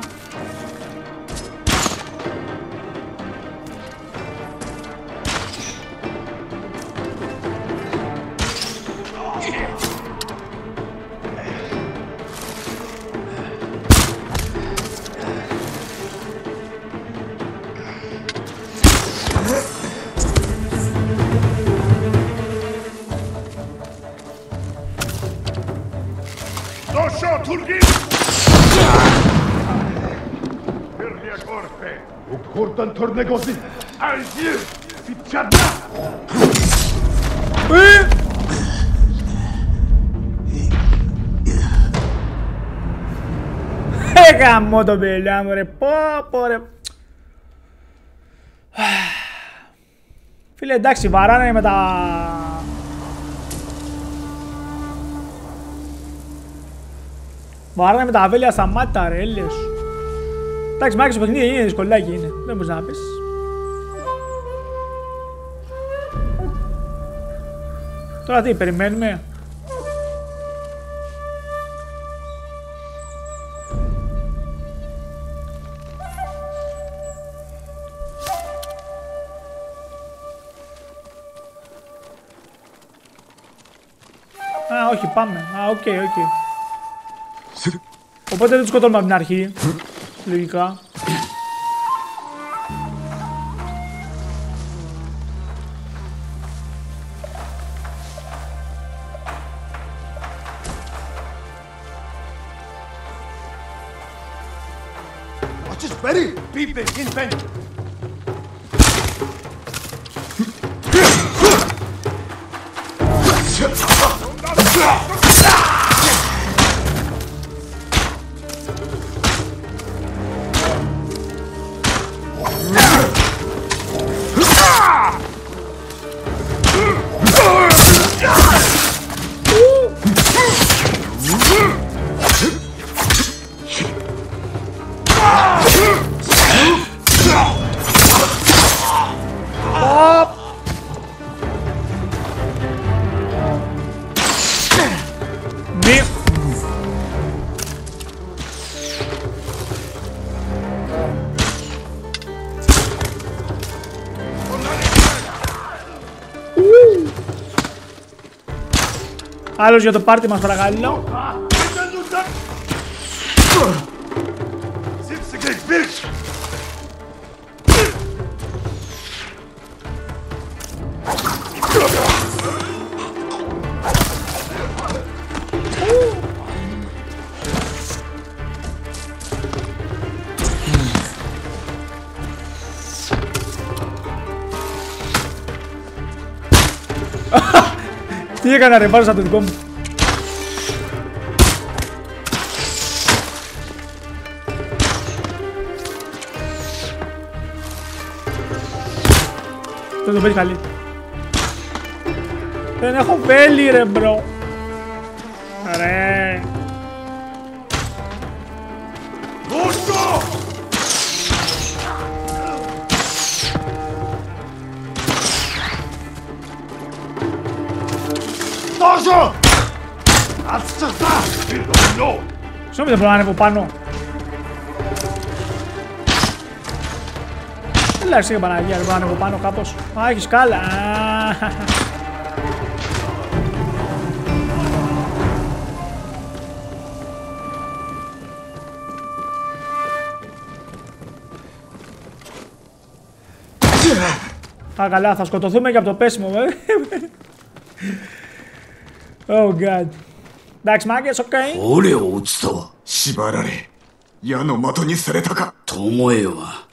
Ε, γαμώ το πελιά μου ρε, πω πω ρε. Φίλε εντάξει βαράνε με τα... Βαράνε με τα αβέλια στα μάτια ρε, έλεος. Εντάξει, μάκες το παιχνίδι είναι δυσκολάκι είναι, δεν μπορείς να πεις. Τώρα τι, περιμένουμε. Πάμε. Α, OK, OK. Οπότε δεν τους σκοτώνουμε από την αρχή. Λογικά. Watch is ready! Beep it in Άλλος για το πάρτι μας παρακαλώ. Έκανα ρε, πάρω σαν το δικό μου. Δεν το παίζει καλή. Δεν έχω βέλη ρε μπρο. Συγγνώμη δεν μπορώ να ανέβω πάνω. Ελάχιστα για Παναγία, δεν μπορώ να ανέβω πάνω κάπως. Α, έχεις κάλα. Α, καλά, θα σκοτωθούμε και από το πέσιμο, βέβαια. oh, God. Εντάξει, μάγκες, οκ. Okay. 縛られ矢の的にされたか。巴は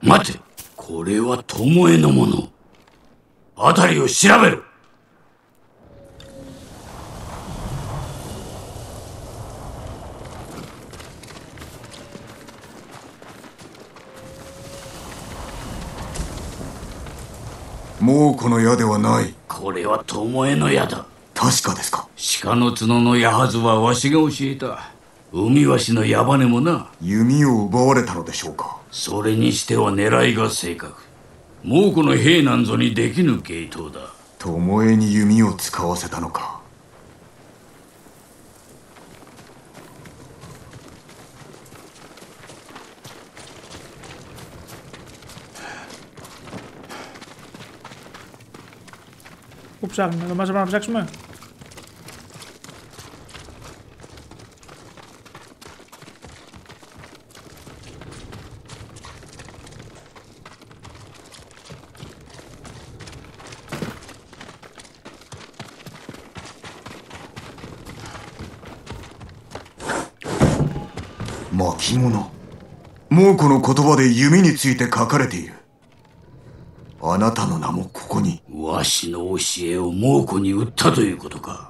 待てこれは巴のもの。辺りを調べろ。もうこの矢ではない。これは巴の矢だ。確かですか。鹿の角の矢はずはわしが教えた海わしの矢羽もな弓を奪われたのでしょうかそれにしては狙いが正確猛虎の兵なんぞにできぬ系統だ巴に弓を使わせたのか Πού ψάχνουμε, εδώ μέσα πρέπει να ψάξουμε. 子の言葉で弓について書かれている。あなたの名もここに。わしの教えを猛虎に売ったということか。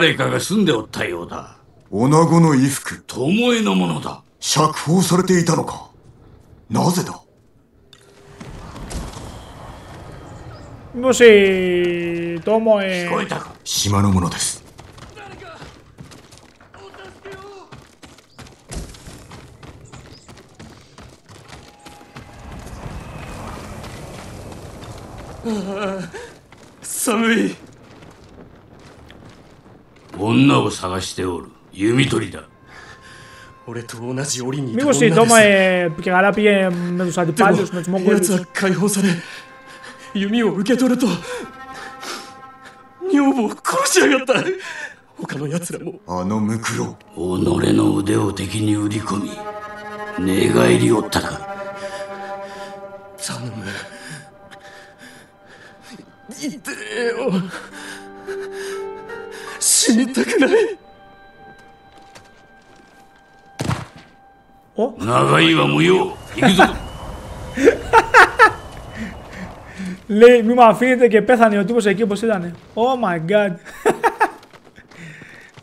誰かが住んでおったようだ。女子の衣服。巴のものだ。釈放されていたのか。なぜだ？もし、ともえ。聞こえたか？島のものです寒い女を探しておる弓取りだ俺と同じ檻にいた Μήπως 女 η です Τόμα ε, και καλά πήγε με τους でも αντιπάλους, με τους Μογγόλους. 奴は解放され弓を受け取ると女房を殺しやがった他の奴らもあのムクロ己の腕を敵に売り込み寝返りおったか頼む痛えよ 死にたくない長いは無用行くぞ Λέει μη με αφήνετε και πέθανε ο τύπος εκεί όπως ήταν. Oh my god.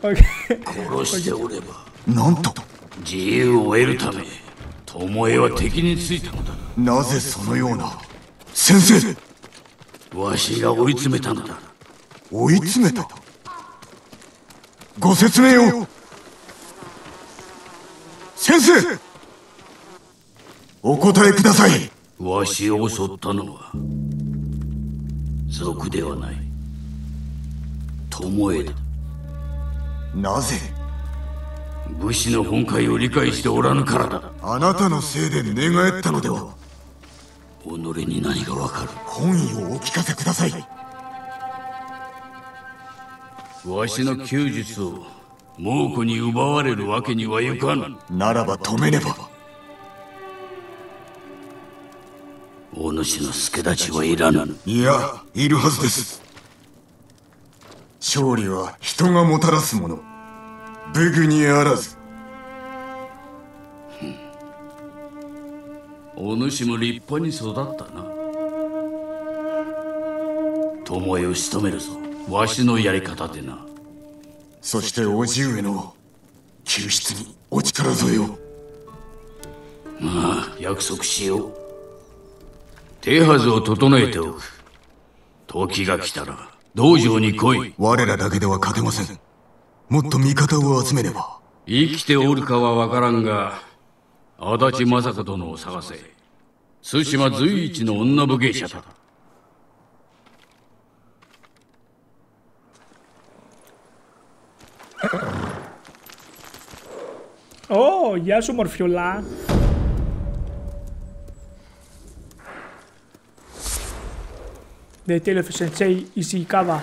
Okay. 殺しておればなんと自由を得るため巴は敵についたのだなぜそのような先生わしが追い詰めたのだ追い詰めた ご説明を。先生お答えください。わしを襲ったのは賊ではない。巴だ。なぜ？武士の本懐を理解しておらぬからだ。あなたのせいで寝返ったのでは。己に何がわかる？本意をお聞かせくださいわしの弓術を猛虎に奪われるわけにはいかぬ。ならば止めねば。お主の助太刀はいらぬ。いやいるはずです。勝利は人がもたらすもの。武具にあらず。お主も立派に育ったな。巴を仕留めるぞわしのやり方でな。そして叔父上の救出にお力添えを。まあ約束しよう。手はずを整えておく。時が来たら道場に来い。我らだけでは勝てません。もっと味方を集めねば。生きておるかは分からんが足立正人殿を探せ。対馬随一の女武芸者だ Ω, γεια σου μορφιολά. The Tale of Sensei Ishikawa.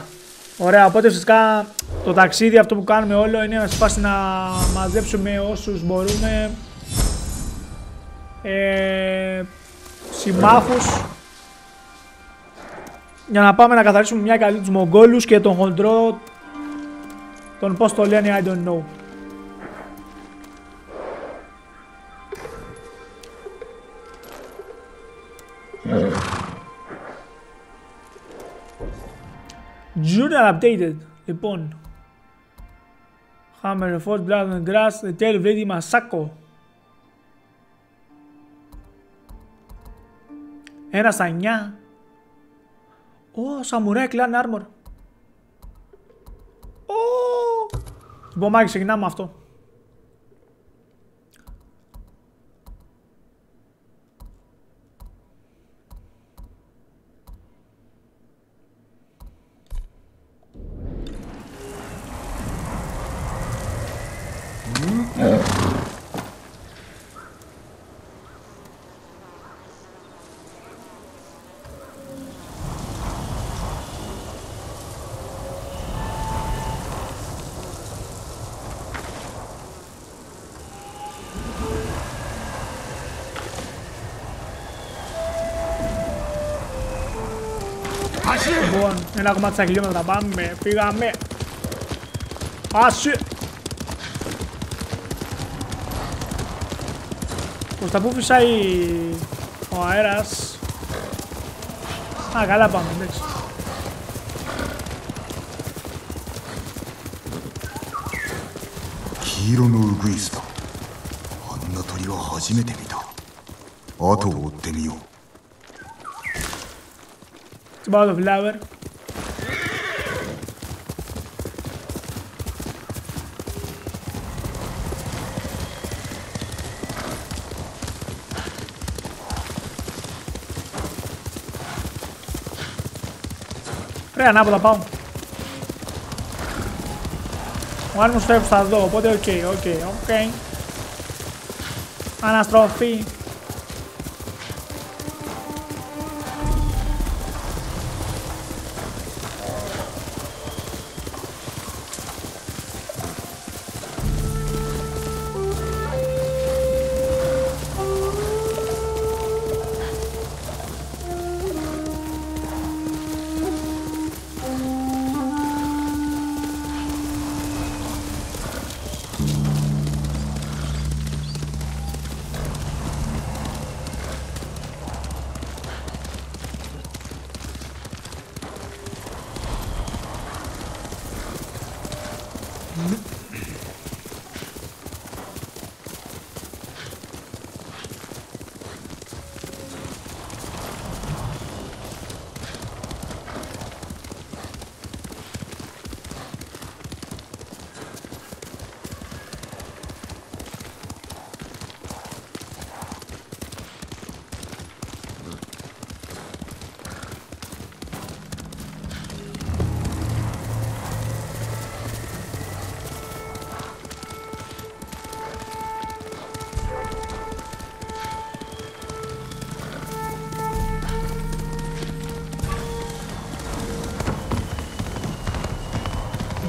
Ωραία, οπότε φυσικά το ταξίδι αυτό που κάνουμε όλο είναι να σπάσει να μαζέψουμε όσους μπορούμε ε, συμμάχους για να πάμε να καθαρίσουμε μια καλή τους Μογγόλους και τον χοντρό τον πώς το λένε I don't know. Junior updated. Λοιπόν. Hammer Force, Blood and Grass, The Tale of Lady Masako. Ένα στα 9. Ω, Samurai Clan Armor. Ω. Στην πομάρη ξεκινάμε αυτό. Ε, ένα κομμάτι στα χιλιόμετρα πάμε, πήγαμε. Άσυ. Προς τα που φυσάει ο αέρας. Α, καλά πάμε, εντάξει. 黄色のウグイスだあんな鳥は初めて見た後を追ってみよう It's about the flower. Perna palm. pão, o sazda o. Bu pode OK OK OK, Anastrophe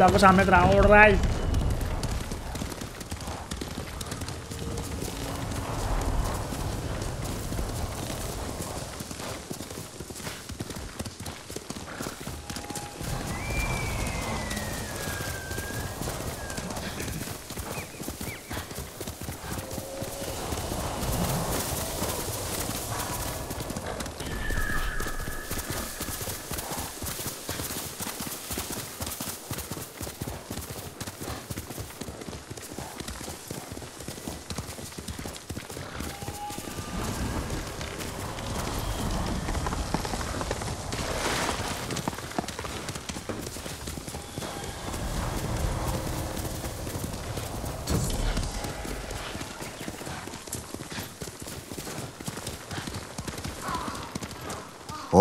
सबको सामने कराओ और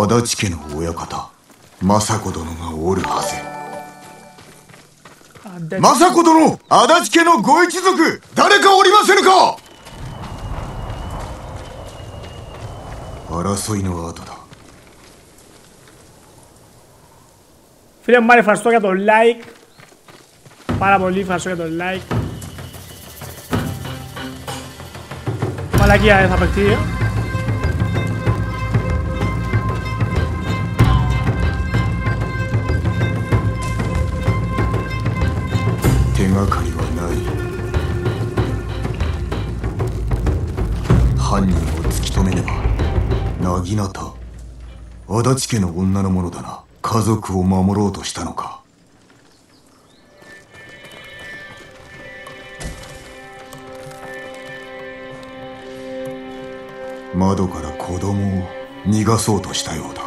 足立家の親方政子殿がおるはず Άντε. 政子殿足立家のご一族誰かおりませぬか争いの後だ Φίλε μου, Μάρη, ευχαριστώ για το like. Πάρα πολύ ευχαριστώ για το like. Μαλακία δεν θα παιχτεί. 足立家の女のものだな。家族を守ろうとしたのか。窓から子供を逃がそうとしたようだ。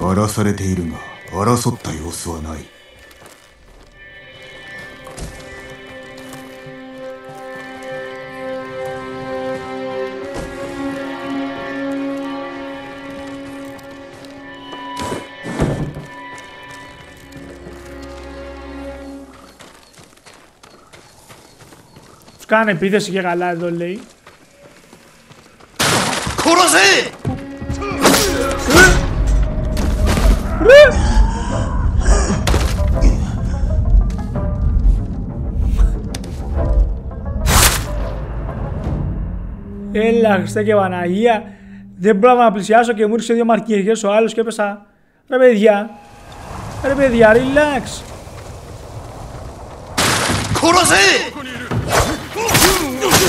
荒らされているが争った様子はない。Κάνε επίθεση και καλά λέει. Κουρωσέ! Έλα Χριστέ και Παναγία. Δεν πρόλαβα να πλησιάσω και μου ήρθε δύο μαρκυριές ο άλλος και έπεσα. Ρε παιδιά. Ρε παιδιά relax.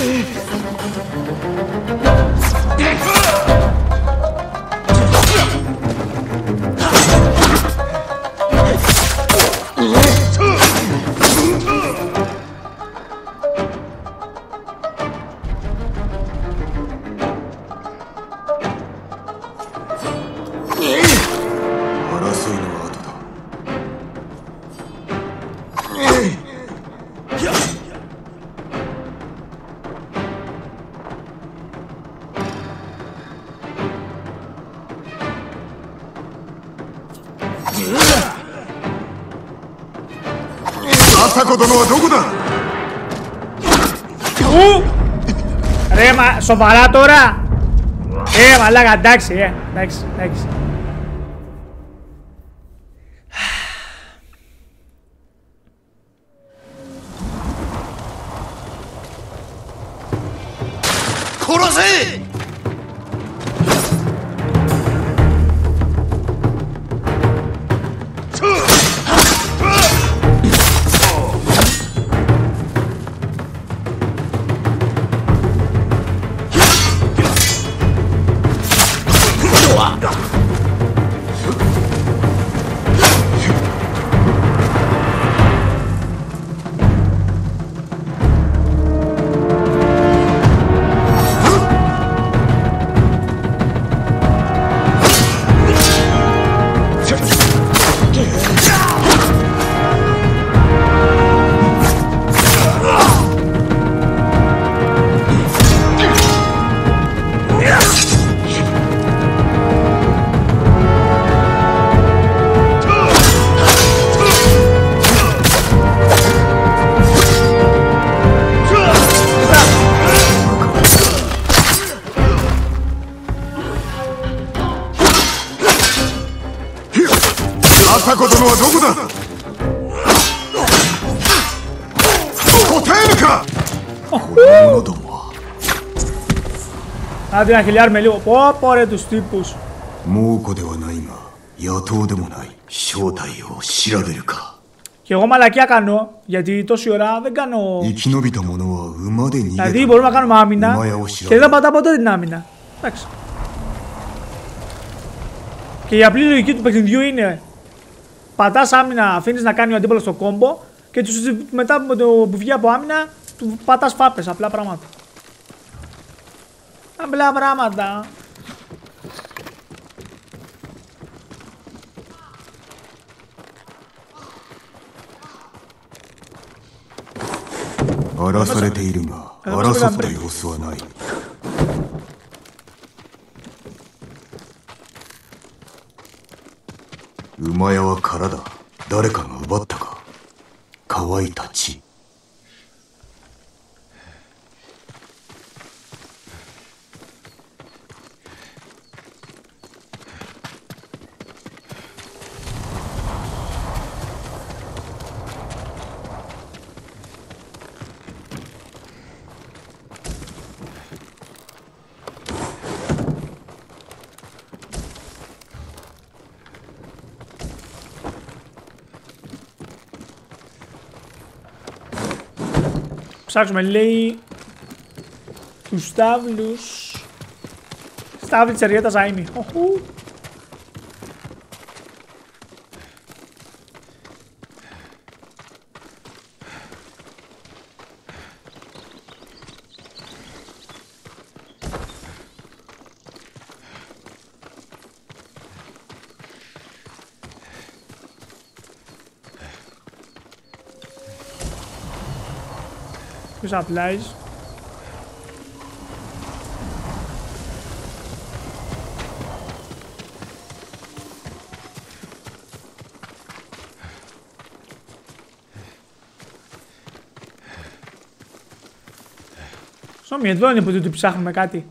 Oh, Ρε, μα, σοβαρά τώρα. Ε, μαλάκα, εντάξει, ε, εντάξει, εντάξει. « Άντε να χιλιάρουμε λίγο. Πω πω ρε τους τύπους. Και εγώ μαλακιά κάνω, γιατί τόση ώρα δεν κάνω... Δηλαδή μπορούμε να κάνουμε άμυνα και δεν πατά ποτέ την άμυνα. Εντάξει. Και η απλή λογική του παιχνιδιού είναι πατάς άμυνα, αφήνεις να κάνει ο αντίπαλος το κόμπο και τους, μετά με το, που βγει από άμυνα του πατάς φάπες, απλά πράγματα. Απλά πράγματα.「荒らされているが争った様子はない」馬屋は空だ誰かが奪ったか乾いた血 Ψάξουμε λέει τους στάβλους. Στάβλη της Αριέτας Άιμι. Οχου. Ποιος applies. Συγγνώμη, εδώ είναι που του ψάχνουμε κάτι.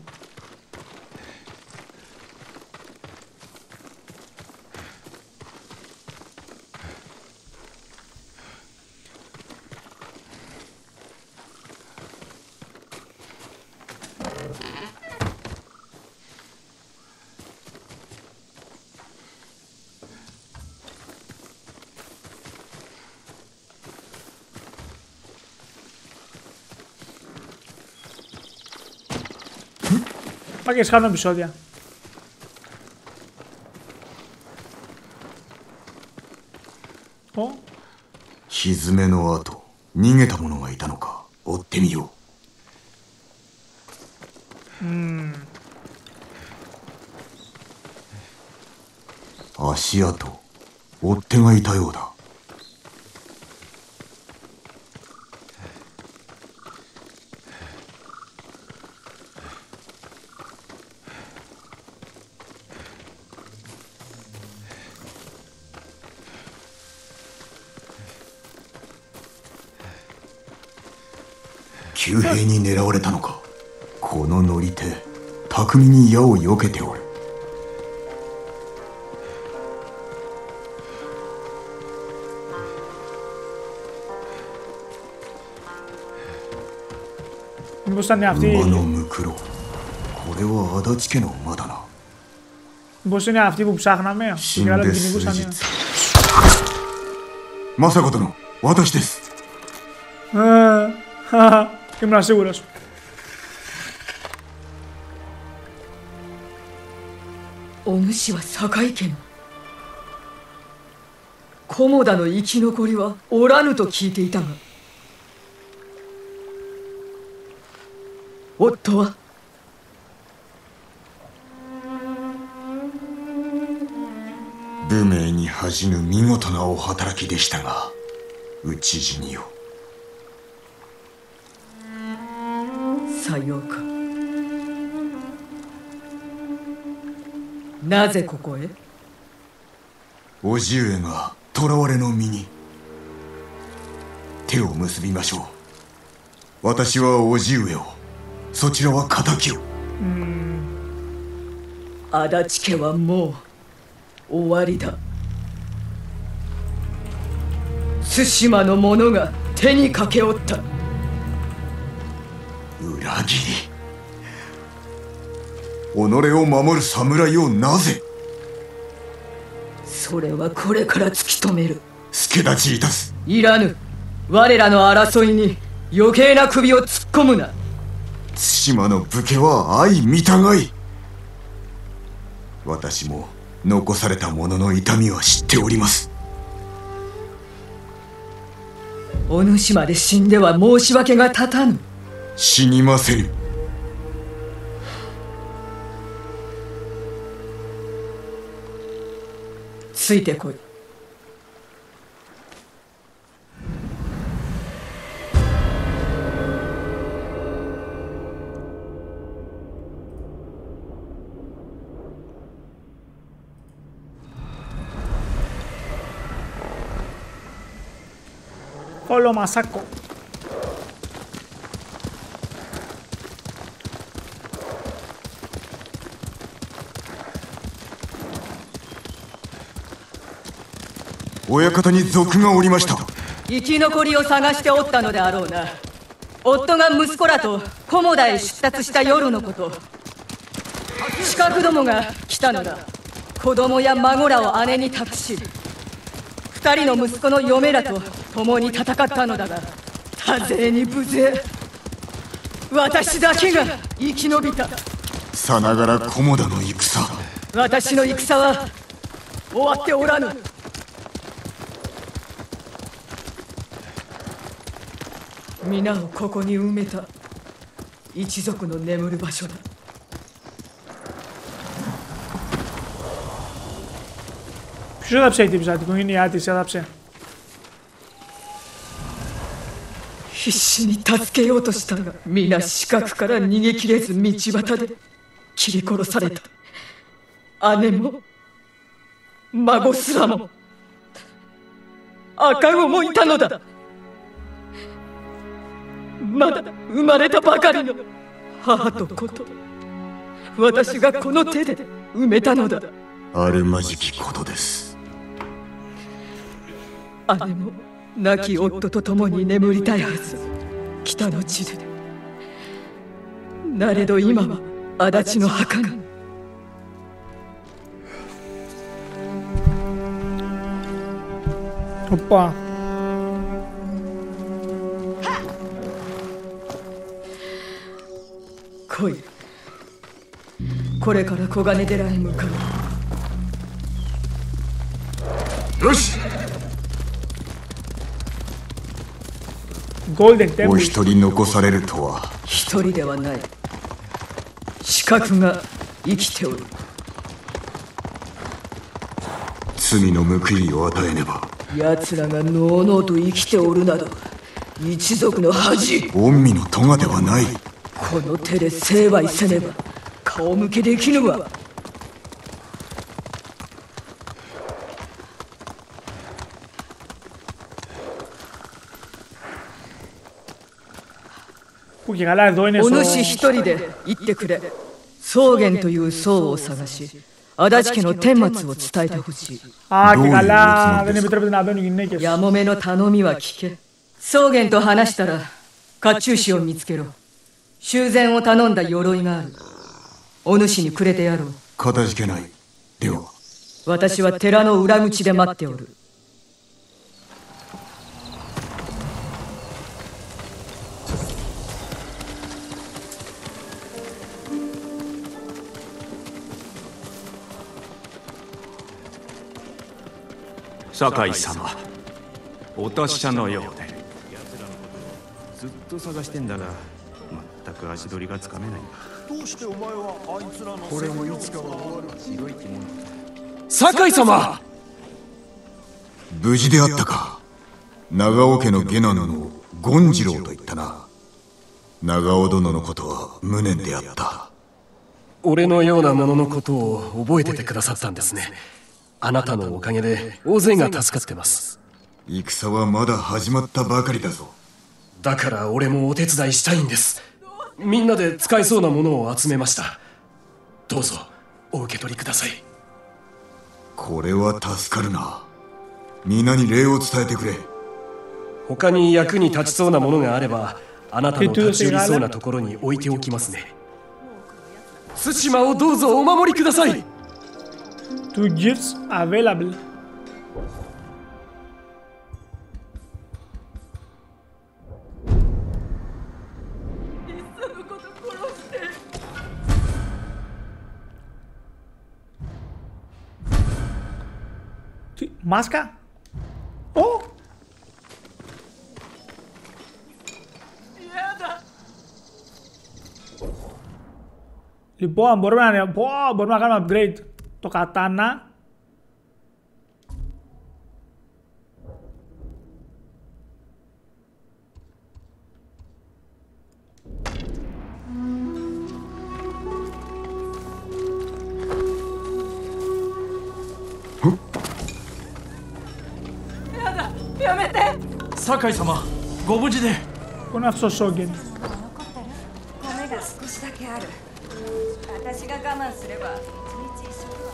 Μα και σχάνω επεισόδια. お蹄の跡逃げた者がいたのか追ってみよう足跡追っ手がいたようだ に矢を避けておるミボさんね、アフテ馬のィ、ムクロこれは足立家の馬だな μήπως είναι αυτοί που ψάχναμε, και 死ん καλά で την 数 κυνηγούσαν. 日政子殿私です Ε, χαχα, Ήμουν σίγουρος. お主は堺家の。菰田の生き残りはおらぬと聞いていたが。夫は？武名に恥じぬ見事なお働きでしたが討ち死にをさようかなぜここへ？叔父上が囚われの身に。手を結びましょう。私は叔父上を。そちらは敵を。足立家はもう終わりだ。対馬の者が手にかけおった。裏切り己を守る侍をなぜ？それはこれから突き止める。助立ちいたす。いらぬ。我らの争いに余計な首を突っ込むな。対馬の武家は相見たがい私も残された者の痛みは知っております。お主まで死んでは申し訳が立たぬ。死にませぬついてこい。フォローマサコ。親方に賊がおりました。生き残りを探しておったのであろうな。夫が息子らと菰田へ出立した夜のこと。近くどもが来たのだ。子供や孫らを姉に託し二人の息子の嫁らと共に戦ったのだが多勢に無勢。私だけが生き延びた。さながら菰田の戦。私の戦は終わっておらぬ皆をここに埋めた一族の眠る場所だ Ποιος έδαψε η τύψα, την οικογένειά της έδαψε. 必死に助けようとしたが皆死角から逃げ切れず道端で切り殺された姉も孫すらも赤子もいたのだ まだ生まれたばかりの母と子と私がこの手で埋めたのだ。あるまじきことです。姉も亡き夫と共に眠りたいはず。北の地で。なれど今は足立の墓が。突破来いこれから黄金寺へ向かう。よし。お.一人残されるとは。一人ではない。視覚が生きておる。罪の報いを与えねば。奴らがのうのうと生きておるなど一族の恥。御身の咎ではないこの手で成敗せねば顔向けできぬわ。お主一人で行ってくれ。草原という僧を探し足立家の顛末を伝えてほしい。やもめの頼みは聞け草原と話したら甲冑師を見つけろ修繕を頼んだ鎧がある。お主にくれてやろう。かたじけないでは私は寺の裏口で待っておる。酒井様お達者のようで。ずっと探してんだが全く足取りがつかめない。どうしてお前はあいつらのこれもいつかは終わる。白い着物酒井様。無事であったか。長尾家の下男の権次郎と言ったな。長尾殿のことは無念であった。俺のようなもののことを覚えててくださったんですね。あなたのおかげで大勢が助かってます。戦はまだ始まったばかりだぞ。だから俺もお手伝いしたいんですみんなで使えそうなものを集めました。どうぞお受け取りください。これは助かるな。皆に礼を伝えてくれ。他に役に立ちそうなものがあればあなたの立ち寄りそうなところに置いておきますね。対馬をどうぞお守りください。Two gifts available. Μάσκα. Ω! Λοιπόν, μπορούμε να, πω, μπορούμε να κάνουμε upgrade το κατάνα. やめて酒井様ご無事でこの後証言骨が少しだけある私が我慢すれば一日一食は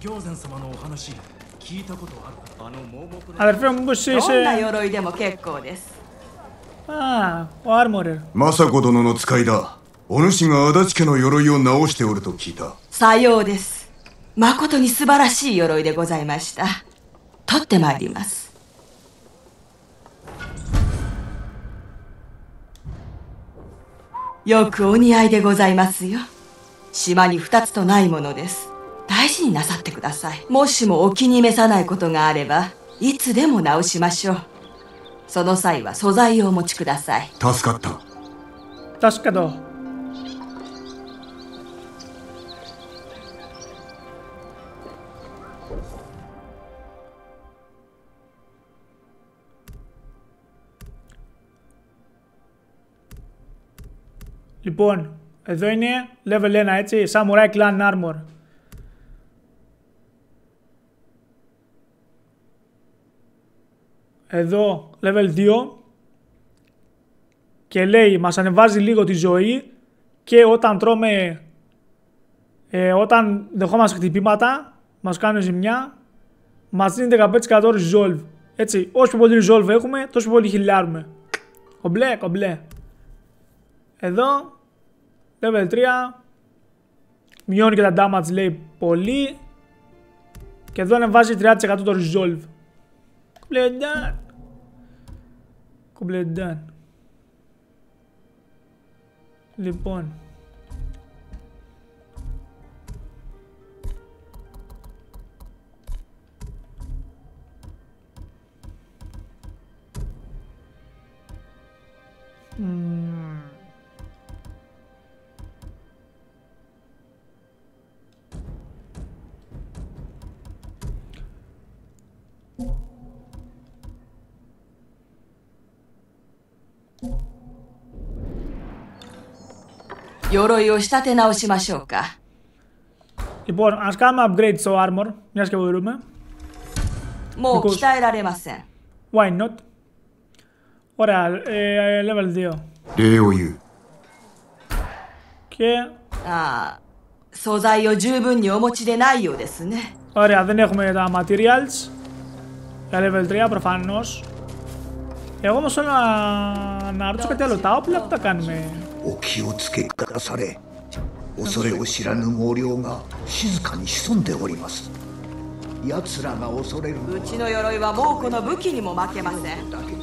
行善様のお話聞いたことあるあの盲目あれフェンブシーシどんな鎧でも結構ですああ、アルモル。政子殿の使いだ。お主が足立家の鎧を直しておると聞いた。さようです。誠に素晴らしい鎧でございました。取ってまいります。よくお似合いでございますよ。島に二つとないものです。大事になさってください。もしもお気に召さないことがあれば、いつでも直しましょう。その際は素材をお持ちください。助かった。助かど。Λοιπόν, εδώ είναι level 1 έτσι, Samurai Clan Armor. Εδώ level 2 και λέει μας ανεβάζει λίγο τη ζωή και όταν τρώμε, ε, όταν δεχόμαστε χτυπήματα, μας κάνουν ζημιά, μας δίνει 15% resolve. Έτσι, όσο πιο πολύ resolve έχουμε, τόσο πολύ χιλιάρουμε. Κομπλέ, κομπλέ. Εδώ, level 3, μειώνει και τα damage λέει πολύ και εδώ ανεβάζει 30% το resolve. Κομπλέ, done. Κομπλέ, done. Λοιπόν. Μμμ. 鎧を仕立て直しましょうか Λοιπόν, ας κάνουμε upgrade στο armor, μιας και μπορούμε. もう鍛えられません Why not? Ωραία, ε, level 2. 礼を言う Και, ああ素材を十分にお持ちでないようですね ωραία, δεν έχουμε τα materials. Για level 3 προφανώς. Εγώ όμως θέλω να, να ρωτήσω κάτι άλλο. Τα όπλα που τα κάνουμε. お気をつけくだされ。恐れを知らぬ毛量が静かに潜んでおります。奴らが恐れるうちの鎧はもうこの武器にも負けません。